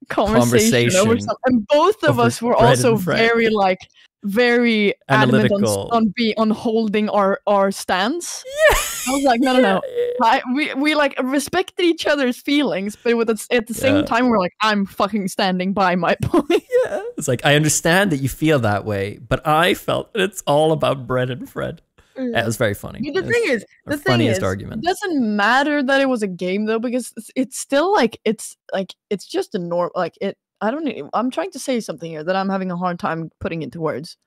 Conversation, Conversation. And both of us were bread also very like very adamant on, Analytical. on be on holding our our stance. Yeah. I was like, no, no, no. I, we we like respected each other's feelings, but with the, at the same Yeah. time, we're like, I'm fucking standing by my point. Yeah. It's like, I understand that you feel that way, but I felt it's all about Bread and Fred. Yeah, mm. it was very funny. But the thing is, the thing is, argument. it doesn't matter that it was a game though, because it's, it's still like it's like it's just a norm. Like it, I don't. know. I'm trying to say something here that I'm having a hard time putting into words.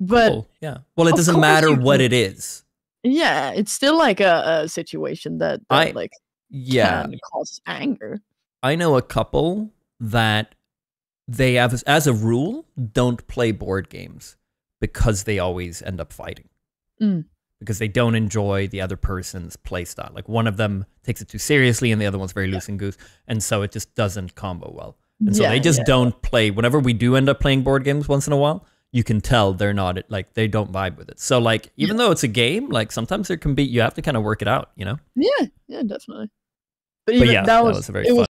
But Cool, yeah. Well, it doesn't matter what it is. yeah, it's still like a, a situation that, that I- like Yeah. can cause anger. I know a couple that they have, as- a rule, don't play board games because they always end up fighting. Mm. Because they don't enjoy the other person's play style. Like one of them takes it too seriously and the other one's very loose and goose. And so it just doesn't combo well. And so Yeah, they just yeah. don't play. Whenever we do end up playing board games once in a while, you can tell they're not like they don't vibe with it. So like even though it's a game, like sometimes there can be you have to kind of work it out, you know. Yeah, yeah, definitely. But, But even yeah, that that was, very it was